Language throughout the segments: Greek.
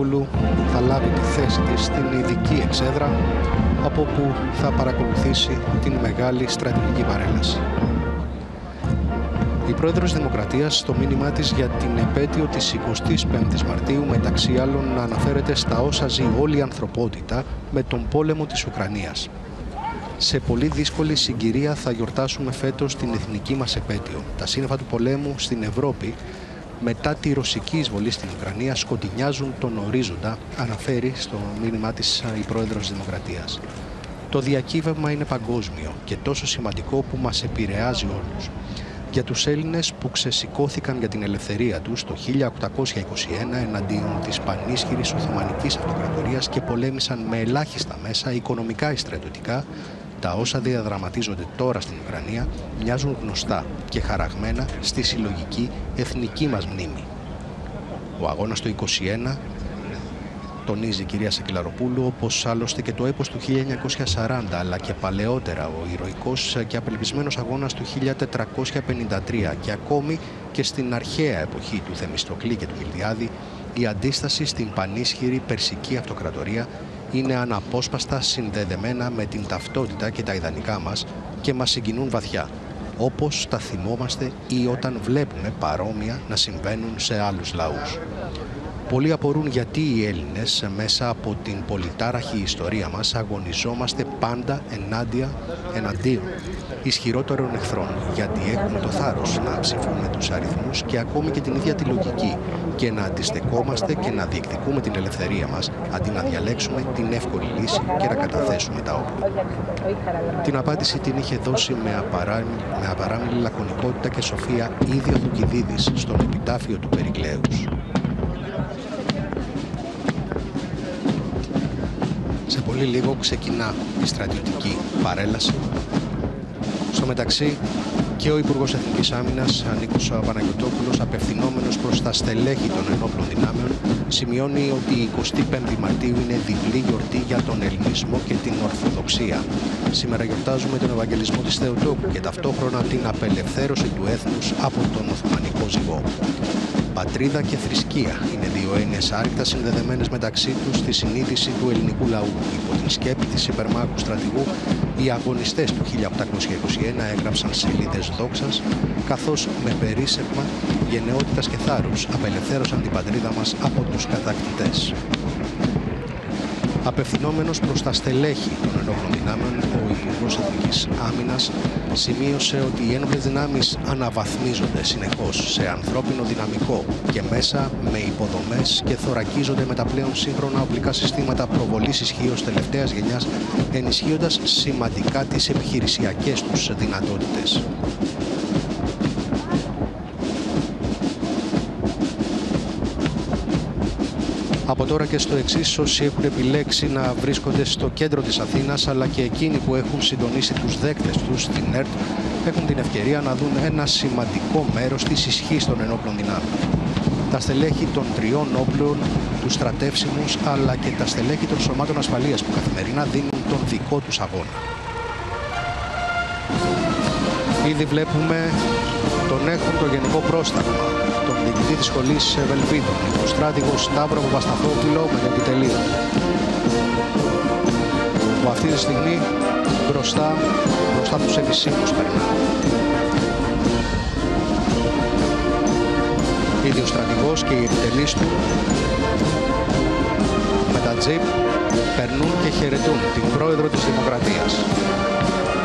Κελαροπούλου θα λάβει τη θέση της στην ειδική εξέδρα από όπου θα παρακολουθήσει την μεγάλη στρατηγική παρέλαση. Η πρόεδρος Δημοκρατίας στο μήνυμά της για την επέτειο της 25ης Μαρτίου μεταξύ άλλων αναφέρεται στα όσα ζει όλη η ανθρωπότητα με τον πόλεμο της Ουκρανίας. Σε πολύ δύσκολη συγκυρία θα γιορτάσουμε φέτος την εθνική μας επέτειο. Τα σύννεφα του πολέμου στην Ευρώπη μετά τη ρωσική εισβολή στην Ουκρανία σκοτεινιάζουν τον ορίζοντα, αναφέρει στο μήνυμά της η πρόεδρος Δημοκρατίας. Το διακύβευμα είναι παγκόσμιο και τόσο σημαντικό που μας επηρεάζει όλους για τους Έλληνες που ξεσηκώθηκαν για την ελευθερία τους το 1821 εναντίον της πανίσχυρης Οθωμανικής Αυτοκρατορίας και πολέμησαν με ελάχιστα μέσα, οικονομικά ή στρατιωτικά, τα όσα διαδραματίζονται τώρα στην Ουκρανία μοιάζουν γνωστά και χαραγμένα στη συλλογική εθνική μας μνήμη. Ο αγώνας του 21 τονίζει η κυρία Σακυλαροπούλου, όπως άλλωστε και το έπος του 1940, αλλά και παλαιότερα ο ηρωικός και απελπισμένος αγώνας του 1453 και ακόμη και στην αρχαία εποχή του Θεμιστοκλή και του Μιλδιάδη, η αντίσταση στην πανίσχυρη περσική αυτοκρατορία είναι αναπόσπαστα συνδεδεμένα με την ταυτότητα και τα ιδανικά μας και μας συγκινούν βαθιά, όπως τα θυμόμαστε ή όταν βλέπουμε παρόμοια να συμβαίνουν σε άλλους λαούς. Πολλοί απορούν γιατί οι Έλληνες μέσα από την πολυτάραχη ιστορία μας αγωνιζόμαστε πάντα ενάντια, εναντίον ισχυρότερων εχθρών γιατί έχουμε το θάρρος να ψηφούμε τους αριθμούς και ακόμη και την ίδια τη λογική και να αντιστεκόμαστε και να διεκδικούμε την ελευθερία μας αντί να διαλέξουμε την εύκολη λύση και να καταθέσουμε τα όπλα. Την απάντηση την είχε δώσει με απαράμιλη, με απαράμιλη λακωνικότητα και σοφία ίδιο Θουκυδίδης στον επιτάφιο του Περικλέους. Σε πολύ λίγο ξεκινά η στρατιωτική παρέλαση. Στο μεταξύ και ο Υπουργός Εθνικής Άμυνας, Νίκος Παναγιωτόπουλος, απευθυνόμενος προς τα στελέχη των ενόπλων δυνάμεων, σημειώνει ότι η 25η Μαρτίου είναι διπλή γιορτή για τον Ελληνισμό και την Ορθοδοξία. Σήμερα γιορτάζουμε τον Ευαγγελισμό της Θεοτόκου και ταυτόχρονα την απελευθέρωση του έθνους από τον Οθωμανικό ζυγό. Πατρίδα και θρησκεία είναι δύο έννοιες άρρηκτα συνδεδεμένες μεταξύ τους στη συνείδηση του ελληνικού λαού. Υπό την σκέπη της υπερμάχου στρατηγού, οι αγωνιστές του 1821 έγραψαν σελίδες δόξας, καθώς με περίσσευμα γενναιότητας και θάρρους απελευθέρωσαν την πατρίδα μας από τους κατακτητές. Απευθυνόμενος προς τα στελέχη των ενόπλων δυνάμεων, ο Υπουργός Εθνικής Άμυνας σημείωσε ότι οι ένοπλες δυνάμεις αναβαθμίζονται συνεχώς σε ανθρώπινο δυναμικό και μέσα με υποδομές και θωρακίζονται με τα πλέον σύγχρονα οπλικά συστήματα προβολής ισχύως τελευταίας γενιάς, ενισχύοντας σημαντικά τις επιχειρησιακές τους δυνατότητες. Από τώρα και στο εξής, όσοι έχουν επιλέξει να βρίσκονται στο κέντρο της Αθήνας, αλλά και εκείνοι που έχουν συντονίσει τους δέκτες τους στην ΕΡΤ, έχουν την ευκαιρία να δουν ένα σημαντικό μέρος της ισχύς των ενόπλων δυνάμεων. Τα στελέχη των τριών όπλων, τους στρατεύσιμους, αλλά και τα στελέχη των σωμάτων ασφαλείας που καθημερινά δίνουν τον δικό τους αγώνα. Ήδη βλέπουμε τον έχουν το γενικό πρόσταγμα τον διοικητή της σχολής Ευελπίδων, τον στράτηγο Σταύρο Παπασταθόπουλο με την επιτελείο. Που αυτή τη στιγμή μπροστά, μπροστά τους επισήμους περνά. Ήδη ο στρατηγός και οι επιτελείς του με τα τζιπ περνούν και χαιρετούν την πρόεδρο της Δημοκρατίας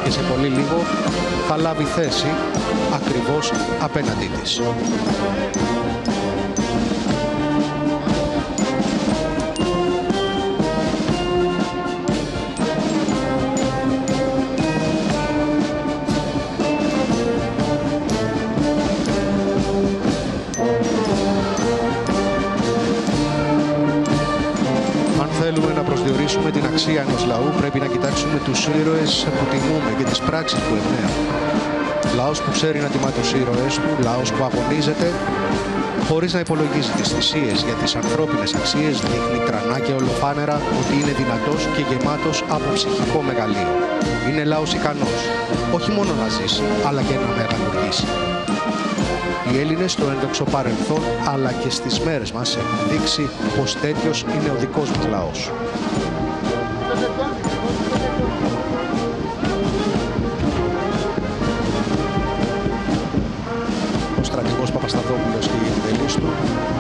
και σε πολύ λίγο θα λάβει θέση ακριβώς απέναντί της. Τους ήρωες που τιμούμε και τις πράξεις που εμπνέουν. Λαός που ξέρει να τιμά τους ήρωες του, λαός που αγωνίζεται χωρίς να υπολογίζει τις θυσίες για τις ανθρώπινες αξίες, δείχνει τρανά και ολοφάνερα ότι είναι δυνατός και γεμάτος από ψυχικό μεγαλείο. Είναι λαός ικανός, όχι μόνο να ζήσει, αλλά και να μεγαλουργήσει. Οι Έλληνες στο ένδοξο παρελθόν αλλά και στις μέρες μας έχουν δείξει πως τέτοιος είναι ο δικός μας λαός.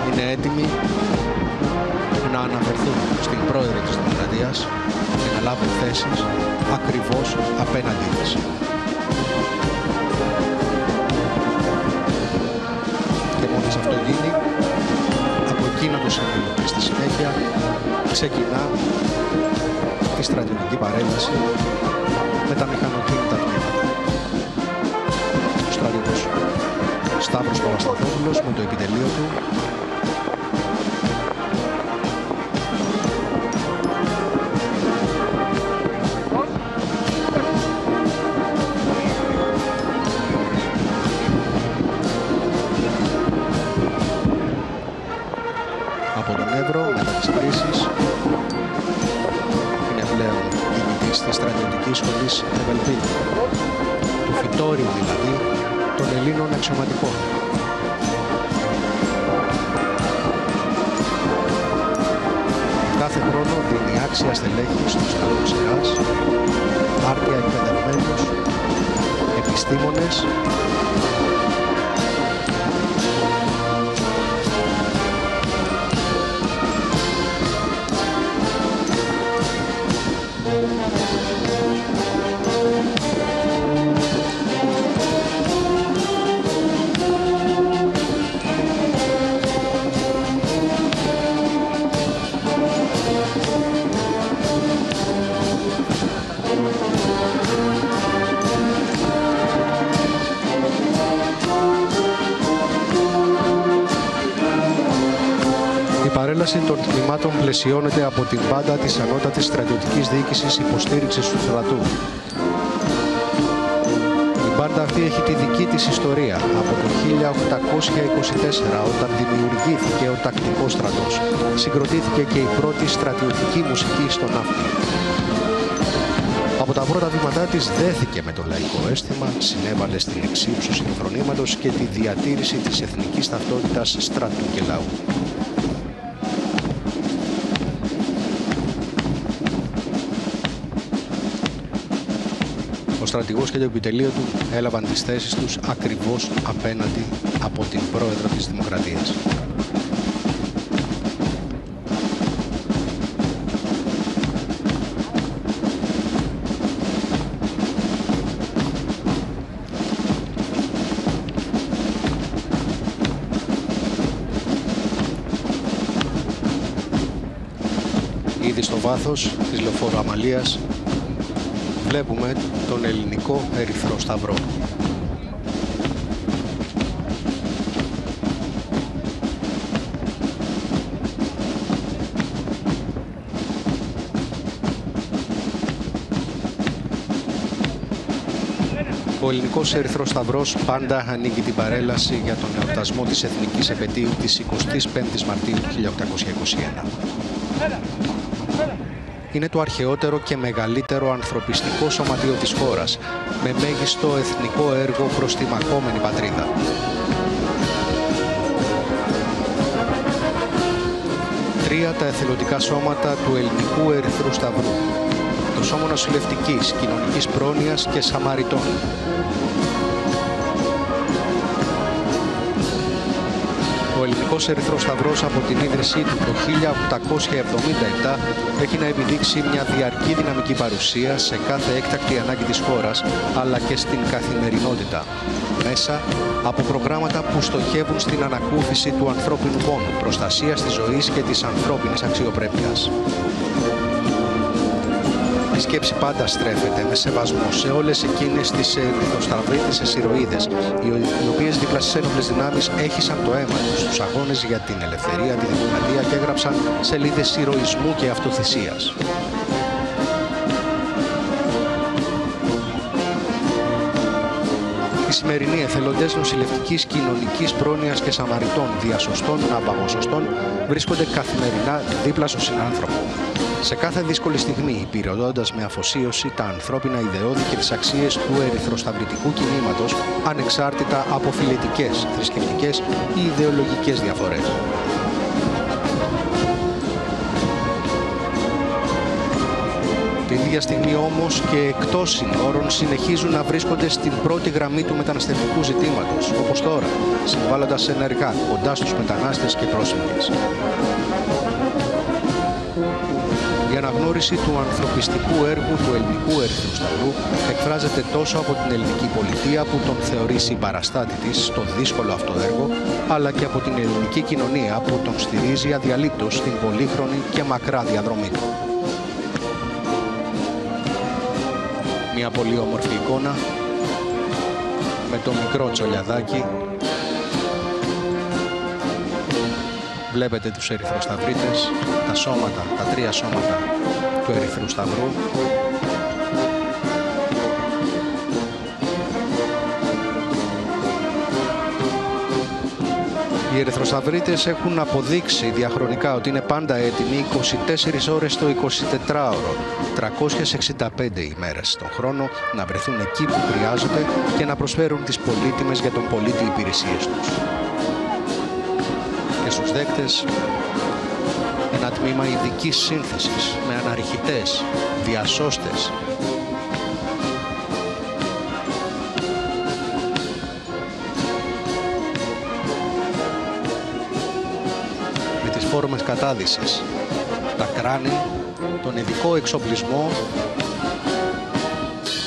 Είναι έτοιμοι να αναφερθούν στην πρόεδρο της Δημοκρατίας και να λάβουν θέσεις ακριβώς απέναντί της. Και μόλις αυτό γίνει, από εκείνο το σημείο και στη συνέχεια ξεκινά τη στρατιωτική παρέμβαση με τα μηχανοκίνητα τμήματα. Σταύρος Παπασταθόπουλος με το επιτελείο του Ελλήνων αξιωματικών. Κάθε πλαισιώνεται από την πάντα της ανώτατης στρατιωτικής διοίκησης υποστήριξης του στρατού. Η μπάντα αυτή έχει τη δική της ιστορία από το 1824 όταν δημιουργήθηκε ο τακτικός στρατός. Συγκροτήθηκε και η πρώτη στρατιωτική μουσική στον ναύπλιο. Από τα πρώτα βήματά της δέθηκε με το λαϊκό αίσθημα, συνέβαλε στην εξύψωση του φρονήματος και τη διατήρηση της εθνικής ταυτότητας στρατού και λαού. Ο στρατηγός και το επιτελείο του έλαβαν τις θέσεις τους ακριβώς απέναντι από την πρόεδρο της Δημοκρατίας. Ήδη στο βάθος της λεωφόρου Αμαλίας βλέπουμε τον ελληνικό ερυθρό σταυρό. Ο ελληνικός ερυθρός σταυρός πάντα ανοίγει την παρέλαση για τον εορτασμό της εθνικής επαιτίου της 25ης Μαρτίου 1821 είναι το αρχαιότερο και μεγαλύτερο ανθρωπιστικό σωματείο της χώρας, με μέγιστο εθνικό έργο προς τη μαχόμενη πατρίδα. Τρία τα εθελοντικά σώματα του Ελληνικού Ερυθρού Σταυρού. Το Σώμα Νοσηλευτικής, Κοινωνικής Πρόνοιας και Σαμαριτών. Ο Ελληνικός Ερυθρός Σταυρός από την ίδρυσή του το 1877 έχει να επιδείξει μια διαρκή δυναμική παρουσία σε κάθε έκτακτη ανάγκη της χώρας, αλλά και στην καθημερινότητα. Μέσα από προγράμματα που στοχεύουν στην ανακούφιση του ανθρώπινου πόνου, προστασίας της ζωής και της ανθρώπινης αξιοπρέπειας. Η σκέψη πάντα στρέφεται με σεβασμό σε όλες εκείνες τις ερυθροσταυρίτες ηρωίδες, οι οποίες δίπλα στις ένοπλες δυνάμεις έχησαν το αίμα τους στους αγώνες για την ελευθερία, τη δημοκρατία και έγραψαν σελίδες ηρωισμού και αυτοθυσίας. Οι σημερινοί εθελοντές νοσηλευτικής, κοινωνικής πρόνοιας και σαμαριτών, διασωστών, απαγωσωστών βρίσκονται καθημερινά δίπλα στον συνάνθρωπο. Σε κάθε δύσκολη στιγμή, υπηρετώντα με αφοσίωση τα ανθρώπινα ιδεώδη και τις αξίες του ερυθροσταυρητικού κινήματος, ανεξάρτητα από φιλετικές, θρησκευτικές ή ιδεολογικές διαφορές. Την ίδια στιγμή όμως και εκτός συνόρων συνεχίζουν να βρίσκονται στην πρώτη γραμμή του μεταναστευτικού ζητήματος, όπως τώρα, συμβάλλοντας ενεργά κοντά στους μετανάστες και πρόσφυγες. Η αναγνώριση του ανθρωπιστικού έργου του ελληνικού Ερυθρού Σταυρού εκφράζεται τόσο από την ελληνική πολιτεία που τον θεωρεί συμπαραστάτη της στο δύσκολο αυτό έργο, αλλά και από την ελληνική κοινωνία που τον στηρίζει αδιαλείπτως στην πολύχρονη και μακρά διαδρομή του. Μια πολύ όμορφη εικόνα με το μικρό τσολιαδάκι. Βλέπετε τους ερυθροσταυρίτες, τα σώματα, τα τρία σώματα του Ερυθρού Σταυρού Οι Ερυθροσταυρίτες έχουν αποδείξει διαχρονικά ότι είναι πάντα έτοιμοι 24 ώρες το 24ωρο, 365 ημέρες τον χρόνο να βρεθούν εκεί που χρειάζονται και να προσφέρουν τις πολύτιμες για τον πολίτη υπηρεσίες τους. Και στους δέκτες ένα τμήμα ειδικής σύνθεσης με αναρχητές, διασώστες, φόρμες κατάδυσης, τα κράνη, τον ειδικό εξοπλισμό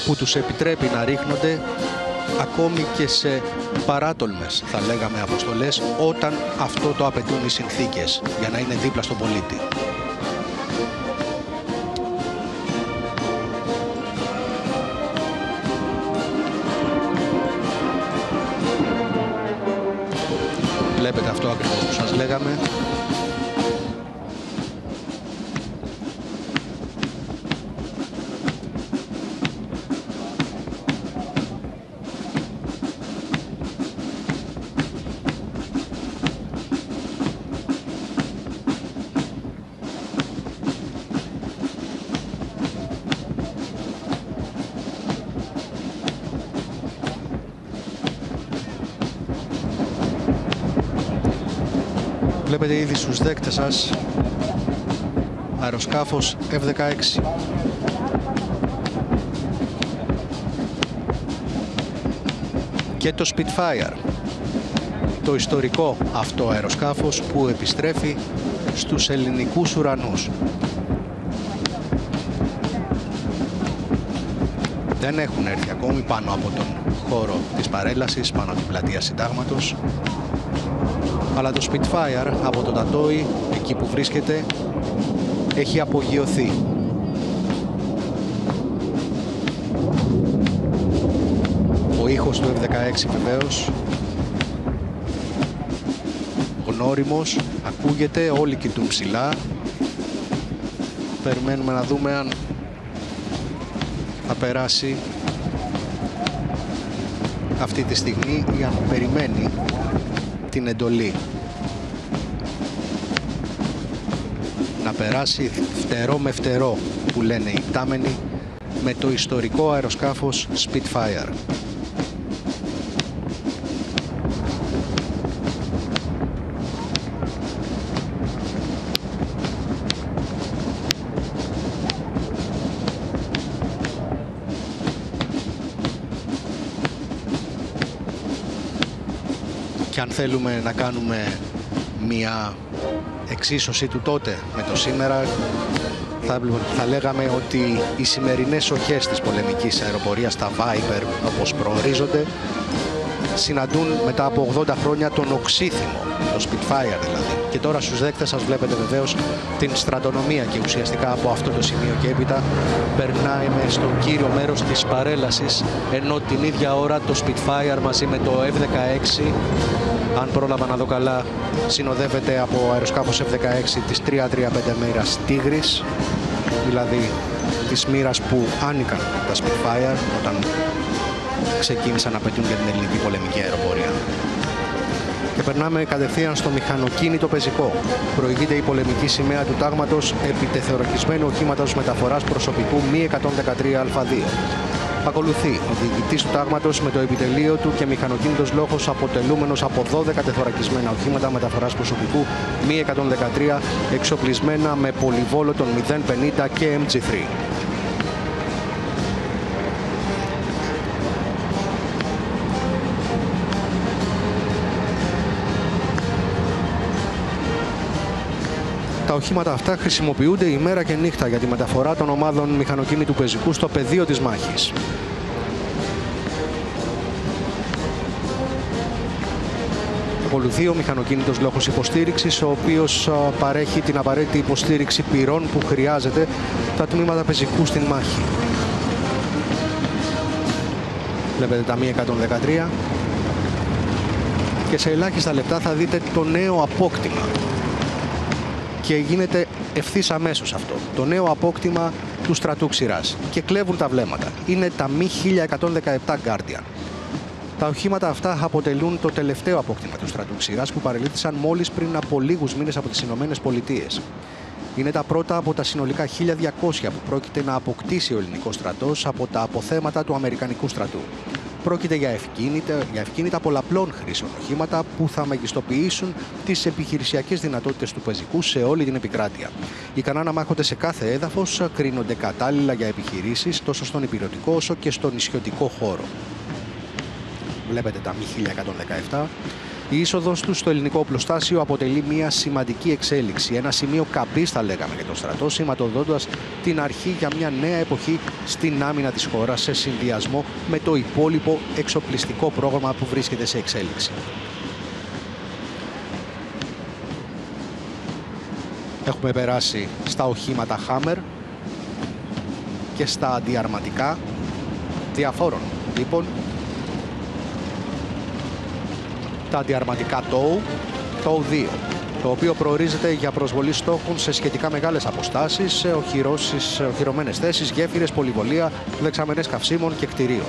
που τους επιτρέπει να ρίχνονται ακόμη και σε παράτολμες, θα λέγαμε, αποστολές όταν αυτό το απαιτούν οι συνθήκες για να είναι δίπλα στον πολίτη. Βλέπετε αυτό ακριβώς που σας λέγαμε. Στους δέκτες σας αεροσκάφος F-16. Και το Spitfire, το ιστορικό αυτό αεροσκάφος που επιστρέφει στους ελληνικούς ουρανούς. Δεν έχουν έρθει ακόμη πάνω από τον χώρο της παρέλασης, πάνω από την πλατεία συντάγματος αλλά το Spitfire από το Τατόι, εκεί που βρίσκεται, έχει απογειωθεί. Ο ήχος του F-16 βεβαίως, γνώριμος, ακούγεται, όλοι κοιτούν ψηλά. Περιμένουμε να δούμε αν θα περάσει αυτή τη στιγμή ή αν περιμένει την εντολή. Να περάσει φτερό με φτερό που λένε οι τάμενοι με το ιστορικό αεροσκάφος Spitfire. Και αν θέλουμε να κάνουμε μια εξίσωση του τότε με το σήμερα θα, θα λέγαμε ότι οι σημερινές οχές της πολεμικής αεροπορίας, τα Viper όπως προορίζονται, συναντούν μετά από 80 χρόνια τον οξύθυμο, το Spitfire δηλαδή. Και τώρα στους δέκτες σας βλέπετε βεβαίως την στρατονομία και ουσιαστικά από αυτό το σημείο και έπειτα περνάμε στο κύριο μέρος της παρέλασης ενώ την ίδια ώρα το Spitfire μαζί με το F-16 αν πρόλαβα να δω καλά συνοδεύεται από αεροσκάφος F-16 της 335 μέρας Tigris δηλαδή της μοίρας που άνοικαν τα Spitfire όταν ξεκίνησαν να πετούν για την ελληνική πολεμική αεροπορία. Και περνάμε κατευθείαν στο μηχανοκίνητο πεζικό. Προηγείται η πολεμική σημαία του τάγματος επιτεθωρακισμένου οχήματος μεταφοράς προσωπικού μη 113α2. Ακολουθεί ο διοικητής του τάγματος με το επιτελείο του και μηχανοκίνητος λόγος αποτελούμενος από 12 τεθωρακισμένα οχήματα μεταφοράς προσωπικού μη 113 εξοπλισμένα με πολυβόλο των 050 και MG3. Οχήματα αυτά χρησιμοποιούνται ημέρα και νύχτα για τη μεταφορά των ομάδων μηχανοκίνητου πεζικού στο πεδίο της μάχης. Ακολουθεί ο μηχανοκίνητος λόγος υποστήριξης, ο οποίος παρέχει την απαραίτητη υποστήριξη πυρών που χρειάζεται τα τμήματα πεζικού στην μάχη. Βλέπετε τα μη 113 και σε ελάχιστα λεπτά θα δείτε το νέο απόκτημα και γίνεται ευθύς αμέσως αυτό. Το νέο απόκτημα του στρατού ξηράς. Και κλέβουν τα βλέμματα. Είναι τα μη 1117 Guardian. Τα οχήματα αυτά αποτελούν το τελευταίο απόκτημα του στρατού ξηράς που παρελήφθησαν μόλις πριν από λίγους μήνες από τις Ηνωμένες Πολιτείες. Είναι τα πρώτα από τα συνολικά 1200 που πρόκειται να αποκτήσει ο ελληνικός στρατός από τα αποθέματα του Αμερικανικού στρατού. Πρόκειται για ευκίνητα, για ευκίνητα πολλαπλών χρήσεων οχήματα που θα μεγιστοποιήσουν τις επιχειρησιακές δυνατότητες του πεζικού σε όλη την επικράτεια. Ικανά να μάχονται σε κάθε έδαφος, κρίνονται κατάλληλα για επιχειρήσεις τόσο στον υπηρετικό όσο και στον νησιωτικό χώρο. Βλέπετε τα μη 1117 η είσοδος τους στο ελληνικό οπλοστάσιο αποτελεί μια σημαντική εξέλιξη. Ένα σημείο καμπής, θα λέγαμε, για τον στρατό, σηματοδότοντα την αρχή για μια νέα εποχή στην άμυνα της χώρας σε συνδυασμό με το υπόλοιπο εξοπλιστικό πρόγραμμα που βρίσκεται σε εξέλιξη. Έχουμε περάσει στα οχήματα Hammer και στα αντιαρματικά διαφόρων τύπων τα αντιαρματικά TOW, TOW 2, το οποίο προορίζεται για προσβολή στόχων σε σχετικά μεγάλες αποστάσεις, σε οχυρώσεις, οχυρωμένες θέσεις, γέφυρες, πολυβολία, δεξαμενές καυσίμων και κτηρίων.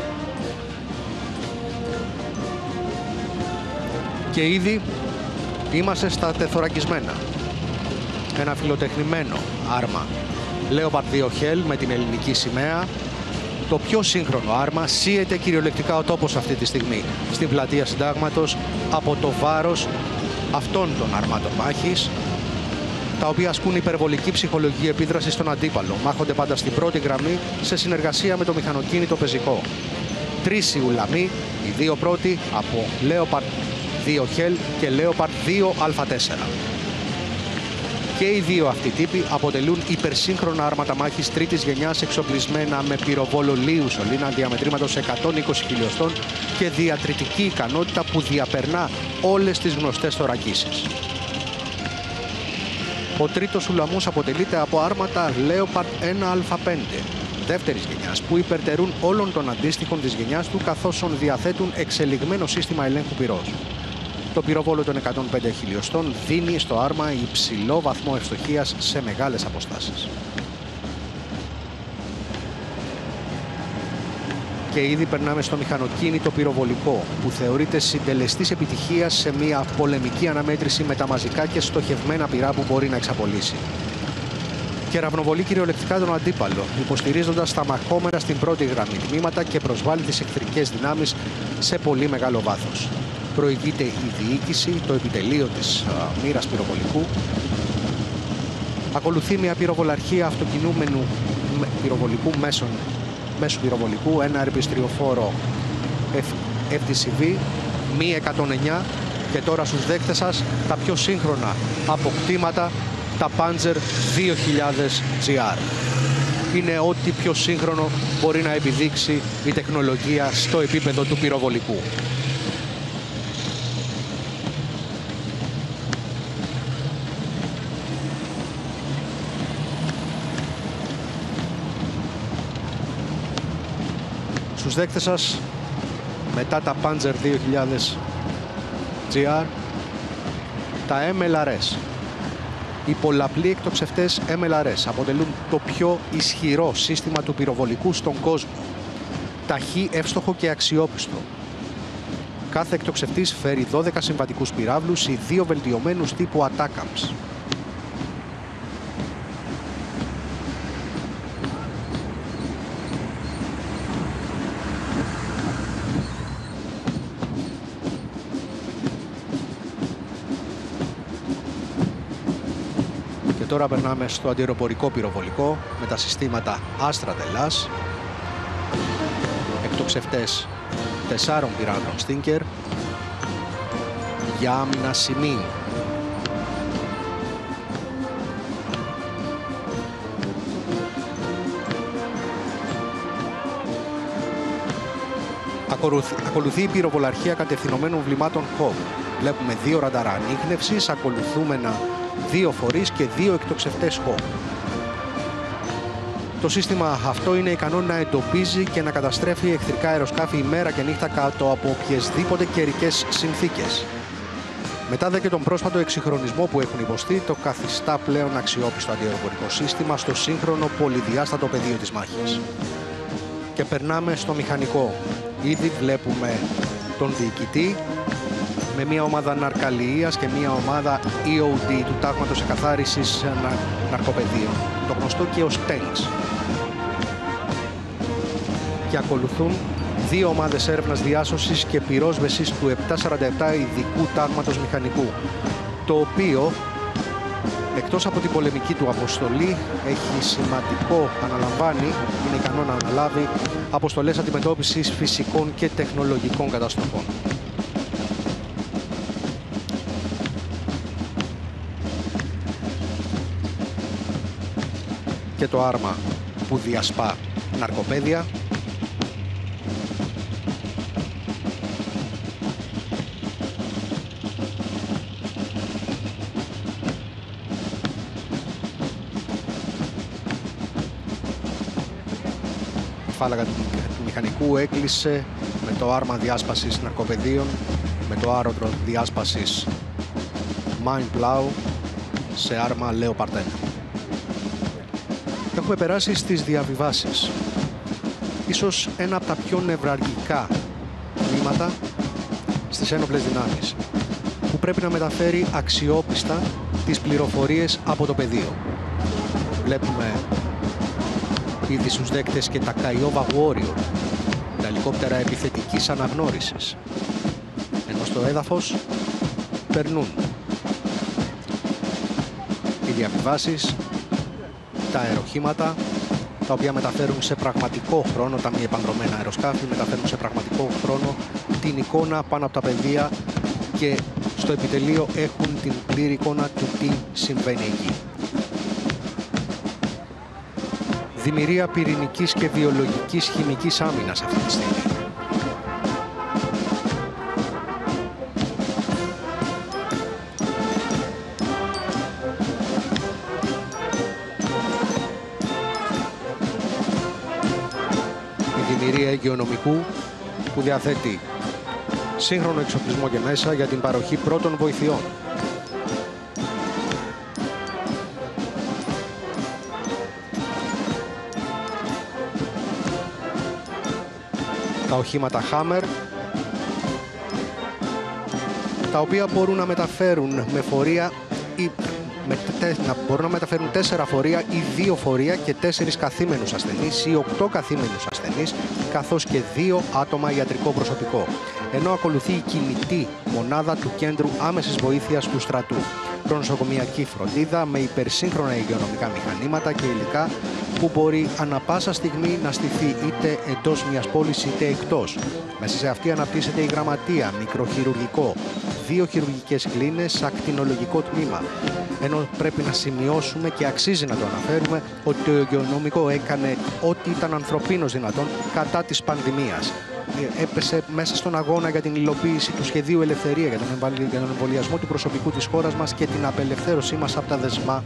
Και ήδη είμαστε στα τεθωρακισμένα. Ένα φιλοτεχνημένο άρμα Leopard 2 Hell με την ελληνική σημαία το πιο σύγχρονο άρμα σύεται κυριολεκτικά ο τόπος αυτή τη στιγμή στην πλατεία συντάγματος από το βάρος αυτών των αρμάτων μάχης τα οποία ασκούν υπερβολική ψυχολογική επίδραση στον αντίπαλο. Μάχονται πάντα στην πρώτη γραμμή σε συνεργασία με το μηχανοκίνητο πεζικό. Τρεις οι ουλαμοί, οι δύο πρώτοι από Leopard 2 Hell και Leopard 2 Α4. Και οι δύο αυτοί τύποι αποτελούν υπερσύγχρονα άρματα μάχης τρίτης γενιάς εξοπλισμένα με πυροβόλο λίους σωλήνα διαμετρήματος 120 χιλιοστών και διατριτική ικανότητα που διαπερνά όλες τις γνωστές θωρακίσεις. Ο τρίτος ουλαμός αποτελείται από άρματα Leopard 1α5 δεύτερης γενιάς που υπερτερούν όλων των αντίστοιχων της γενιάς του καθώς διαθέτουν εξελιγμένο σύστημα ελέγχου πυρός. Το πυροβόλο των 105 χιλιοστών δίνει στο άρμα υψηλό βαθμό ευστοχίας σε μεγάλες αποστάσεις. Και ήδη περνάμε στο μηχανοκίνητο πυροβολικό που θεωρείται συντελεστής επιτυχίας σε μια πολεμική αναμέτρηση με τα μαζικά και στοχευμένα πυρά που μπορεί να εξαπολύσει. Και ραυνοβολεί κυριολεκτικά τον αντίπαλο, υποστηρίζοντας τα μαχόμενα στην πρώτη γραμμή τμήματα και προσβάλλει τις εχθρικές δυνάμεις σε πολύ μεγάλο βάθος προηγείται η διοίκηση, το επιτελείο της μοίρας πυροβολικού. Ακολουθεί μια πυροβολαρχία αυτοκινούμενου πυροβολικού μέσων, μέσου πυροβολικού, ένα ερπιστριοφόρο FTCV, μη 109 και τώρα στους δέκτες σας τα πιο σύγχρονα αποκτήματα, τα Panzer 2000 GR. Είναι ό,τι πιο σύγχρονο μπορεί να επιδείξει η τεχνολογία στο επίπεδο του πυροβολικού. Στους δέκτες σας μετά τα Panzer 2000 GR τα MLRS οι πολλαπλοί εκτοξευτές MLRS αποτελούν το πιο ισχυρό σύστημα του πυροβολικού στον κόσμο. Ταχύ, εύστοχο και αξιόπιστο. Κάθε εκτοξευτής φέρει 12 συμβατικούς πυράβλους ή δύο βελτιωμένους τύπου Atacams. Τώρα περνάμε στο αντιεροπορικό πυροβολικό με τα συστήματα Astra Delas, εκτοξευτές τεσσάρων πυράδων Stinker για άμυνα σημείων. Ακολουθεί η πυροβολαρχία κατευθυνωμένων βλημάτων HOG. Βλέπουμε δύο ρανταρά ανείχνευσης, ακολουθούμενα δύο φορείς και δύο εκτοξευτές HOG. Το σύστημα αυτό είναι ικανό να εντοπίζει και να καταστρέφει εχθρικά αεροσκάφη ημέρα και νύχτα κάτω από οποιασδήποτε καιρικές συνθήκες. Μετά δε και τον πρόσφατο εξυγχρονισμό που έχουν υποστεί, το καθιστά πλέον αξιόπιστο αντιεροπορικό σύστημα στο σύγχρονο πολυδιάστατο πεδίο της μάχης. Και περνάμε στο μηχανικό. Ήδη βλέπουμε τον διοικητή με μια ομάδα ναρκαλίας και μια ομάδα EOD του τάγματος εκαθάρισης ναρκοπεδίων, το γνωστό και ως TANKS. Και ακολουθούν δύο ομάδες έρευνας διάσωσης και πυρόσβεσης του 747 ειδικού τάγματος μηχανικού, το οποίο εκτός από την πολεμική του αποστολή έχει σημαντικό, αναλαμβάνει, είναι ικανό να αναλάβει αποστολές αντιμετώπισης φυσικών και τεχνολογικών καταστροφών. Και το άρμα που διασπά ναρκοπαίδια. Η φάλαγα του μηχανικού έκλεισε με το άρμα διάσπασης ναρκοπαιδίων, με το άρωτρο διάσπασης Mine Plow σε άρμα Leopard 1 έχουμε περάσει στις διαβιβάσεις. Ίσως ένα από τα πιο νευραρχικά βήματα στις ένοπλες δυνάμεις που πρέπει να μεταφέρει αξιόπιστα τις πληροφορίες από το πεδίο. Βλέπουμε ήδη στους δέκτες και τα Kiowa Warrior, τα ελικόπτερα επιθετικής αναγνώρισης. Ενώ στο έδαφος περνούν οι διαβιβάσεις τα αεροχήματα τα οποία μεταφέρουν σε πραγματικό χρόνο, τα μη επανδρομένα αεροσκάφη, μεταφέρουν σε πραγματικό χρόνο την εικόνα πάνω από τα πεδία και στο επιτελείο έχουν την πλήρη εικόνα του τι συμβαίνει εκεί. Δημιουργία πυρηνικής και βιολογικής χημικής άμυνας αυτή τη στιγμή. Υγειονομικού που διαθέτει σύγχρονο εξοπλισμό και μέσα για την παροχή πρώτων βοηθειών. Τα οχήματα Hammer τα οποία μπορούν να μεταφέρουν με φορεία ή με, να μπορούν να μεταφέρουν τέσσερα φορεία ή δύο φορεία και τέσσερις καθήμενους ασθενείς ή οκτώ καθήμενους ασθενείς καθώς και δύο άτομα ιατρικό προσωπικό. Ενώ ακολουθεί η κινητή μονάδα του Κέντρου Άμεσης Βοήθειας του Στρατού. Προνοσοκομιακή φροντίδα με υπερσύγχρονα υγειονομικά μηχανήματα και υλικά που μπορεί ανα πάσα στιγμή να στηθεί είτε εντός μιας πόλης είτε εκτός. Μέσα σε αυτή αναπτύσσεται η γραμματεία, μικροχειρουργικό, δύο χειρουργικές κλίνες, ακτινολογικό τμήμα. Ενώ πρέπει να σημειώσουμε και αξίζει να το αναφέρουμε ότι το υγειονομικό έκανε ό,τι ήταν ανθρωπίνως δυνατόν κατά της πανδημίας. Ε, έπεσε μέσα στον αγώνα για την υλοποίηση του σχεδίου Ελευθερία, για τον εμβολιασμό του προσωπικού της χώρας μας και την απελευθέρωσή μας από τα δεσμά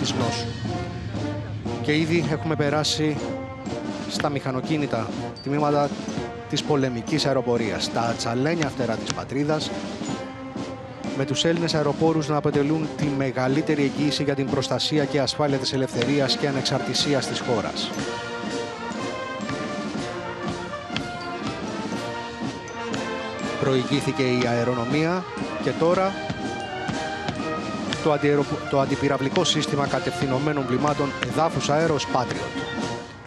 της νόσου. Και ήδη έχουμε περάσει στα μηχανοκίνητα τμήματα της πολεμικής αεροπορίας, τα τσαλένια φτερά της πατρίδας, με τους Έλληνες αεροπόρους να αποτελούν τη μεγαλύτερη εγγύηση για την προστασία και ασφάλεια της ελευθερίας και ανεξαρτησίας της χώρας. προηγήθηκε η αερονομία και τώρα το, αντιερο... το αντιπυραυλικό σύστημα κατευθυνωμένων βλημάτων εδάφους αέρος Patriot.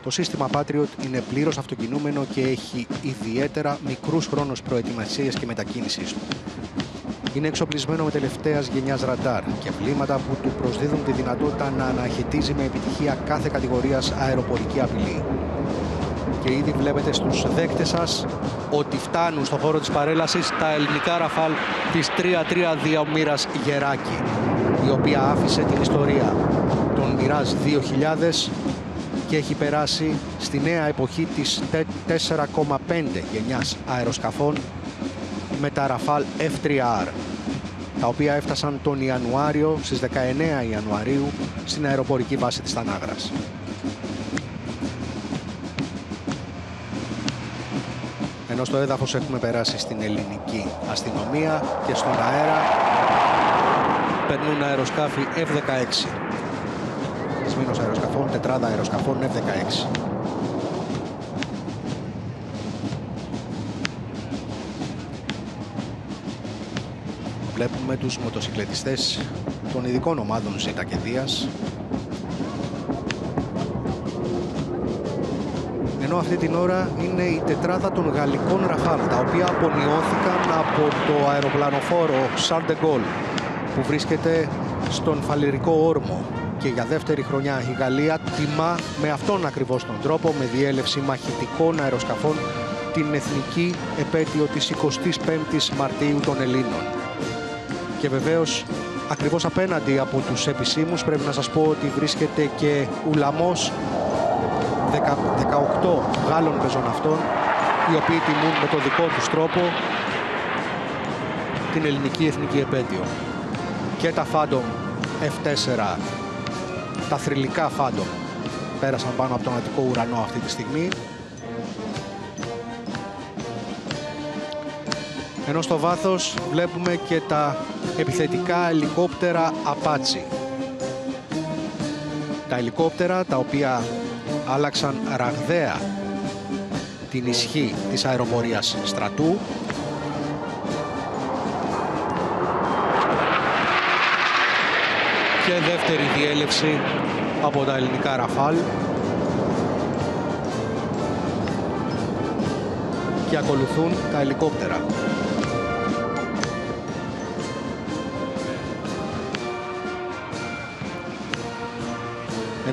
Το σύστημα Patriot είναι πλήρως αυτοκινούμενο και έχει ιδιαίτερα μικρούς χρόνους προετοιμασίας και μετακίνησης του. Είναι εξοπλισμένο με τελευταίας γενιάς ραντάρ και βλήματα που του προσδίδουν τη δυνατότητα να αναχαιτίζει με επιτυχία κάθε κατηγορίας αεροπορική απειλή. Και ήδη βλέπετε στους δέκτες σας ότι φτάνουν στο χώρο της παρέλασης τα ελληνικά ραφάλ της 3-3 διαμήρας Γεράκη, η οποία άφησε την ιστορία των Μοιράζ 2000 και έχει περάσει στη νέα εποχή της 4,5 γενιάς αεροσκαφών με τα Rafale F3R τα οποία έφτασαν τον Ιανουάριο στις 19 Ιανουαρίου στην αεροπορική βάση της Τανάγρας. Ενώ στο έδαφος έχουμε περάσει στην ελληνική αστυνομία και στον αέρα περνούν αεροσκάφη F-16. Σμήνος αεροσκαφών, τετράδα αεροσκαφών F-16. Βλέπουμε τους μοτοσυκλετιστές των ειδικών ομάδων Ζήτα και Δίας ενώ αυτή την ώρα είναι η τετράδα των γαλλικών Ραφάλ τα οποία απονιώθηκαν από το αεροπλανοφόρο Charles de που βρίσκεται στον Φαλυρικό Όρμο και για δεύτερη χρονιά η Γαλλία τιμά με αυτόν ακριβώς τον τρόπο με διέλευση μαχητικών αεροσκαφών την εθνική επέτειο της 25ης Μαρτίου των Ελλήνων. Και βεβαίως ακριβώς απέναντι από τους επισήμους πρέπει να σας πω ότι βρίσκεται και ουλαμός 18 Γάλλων πεζοναυτών οι οποίοι τιμούν με το δικό τους τρόπο την ελληνική εθνική επέτειο. Και τα Phantom F4, τα θρηλυκά Phantom πέρασαν πάνω από τον Αττικό ουρανό αυτή τη στιγμή. Ενώ στο βάθος βλέπουμε και τα επιθετικά ελικόπτερα Apache. Τα ελικόπτερα τα οποία άλλαξαν ραγδαία την ισχύ της αεροπορίας στρατού. Και δεύτερη διέλευση από τα ελληνικά Ραφάλ. Και ακολουθούν τα ελικόπτερα.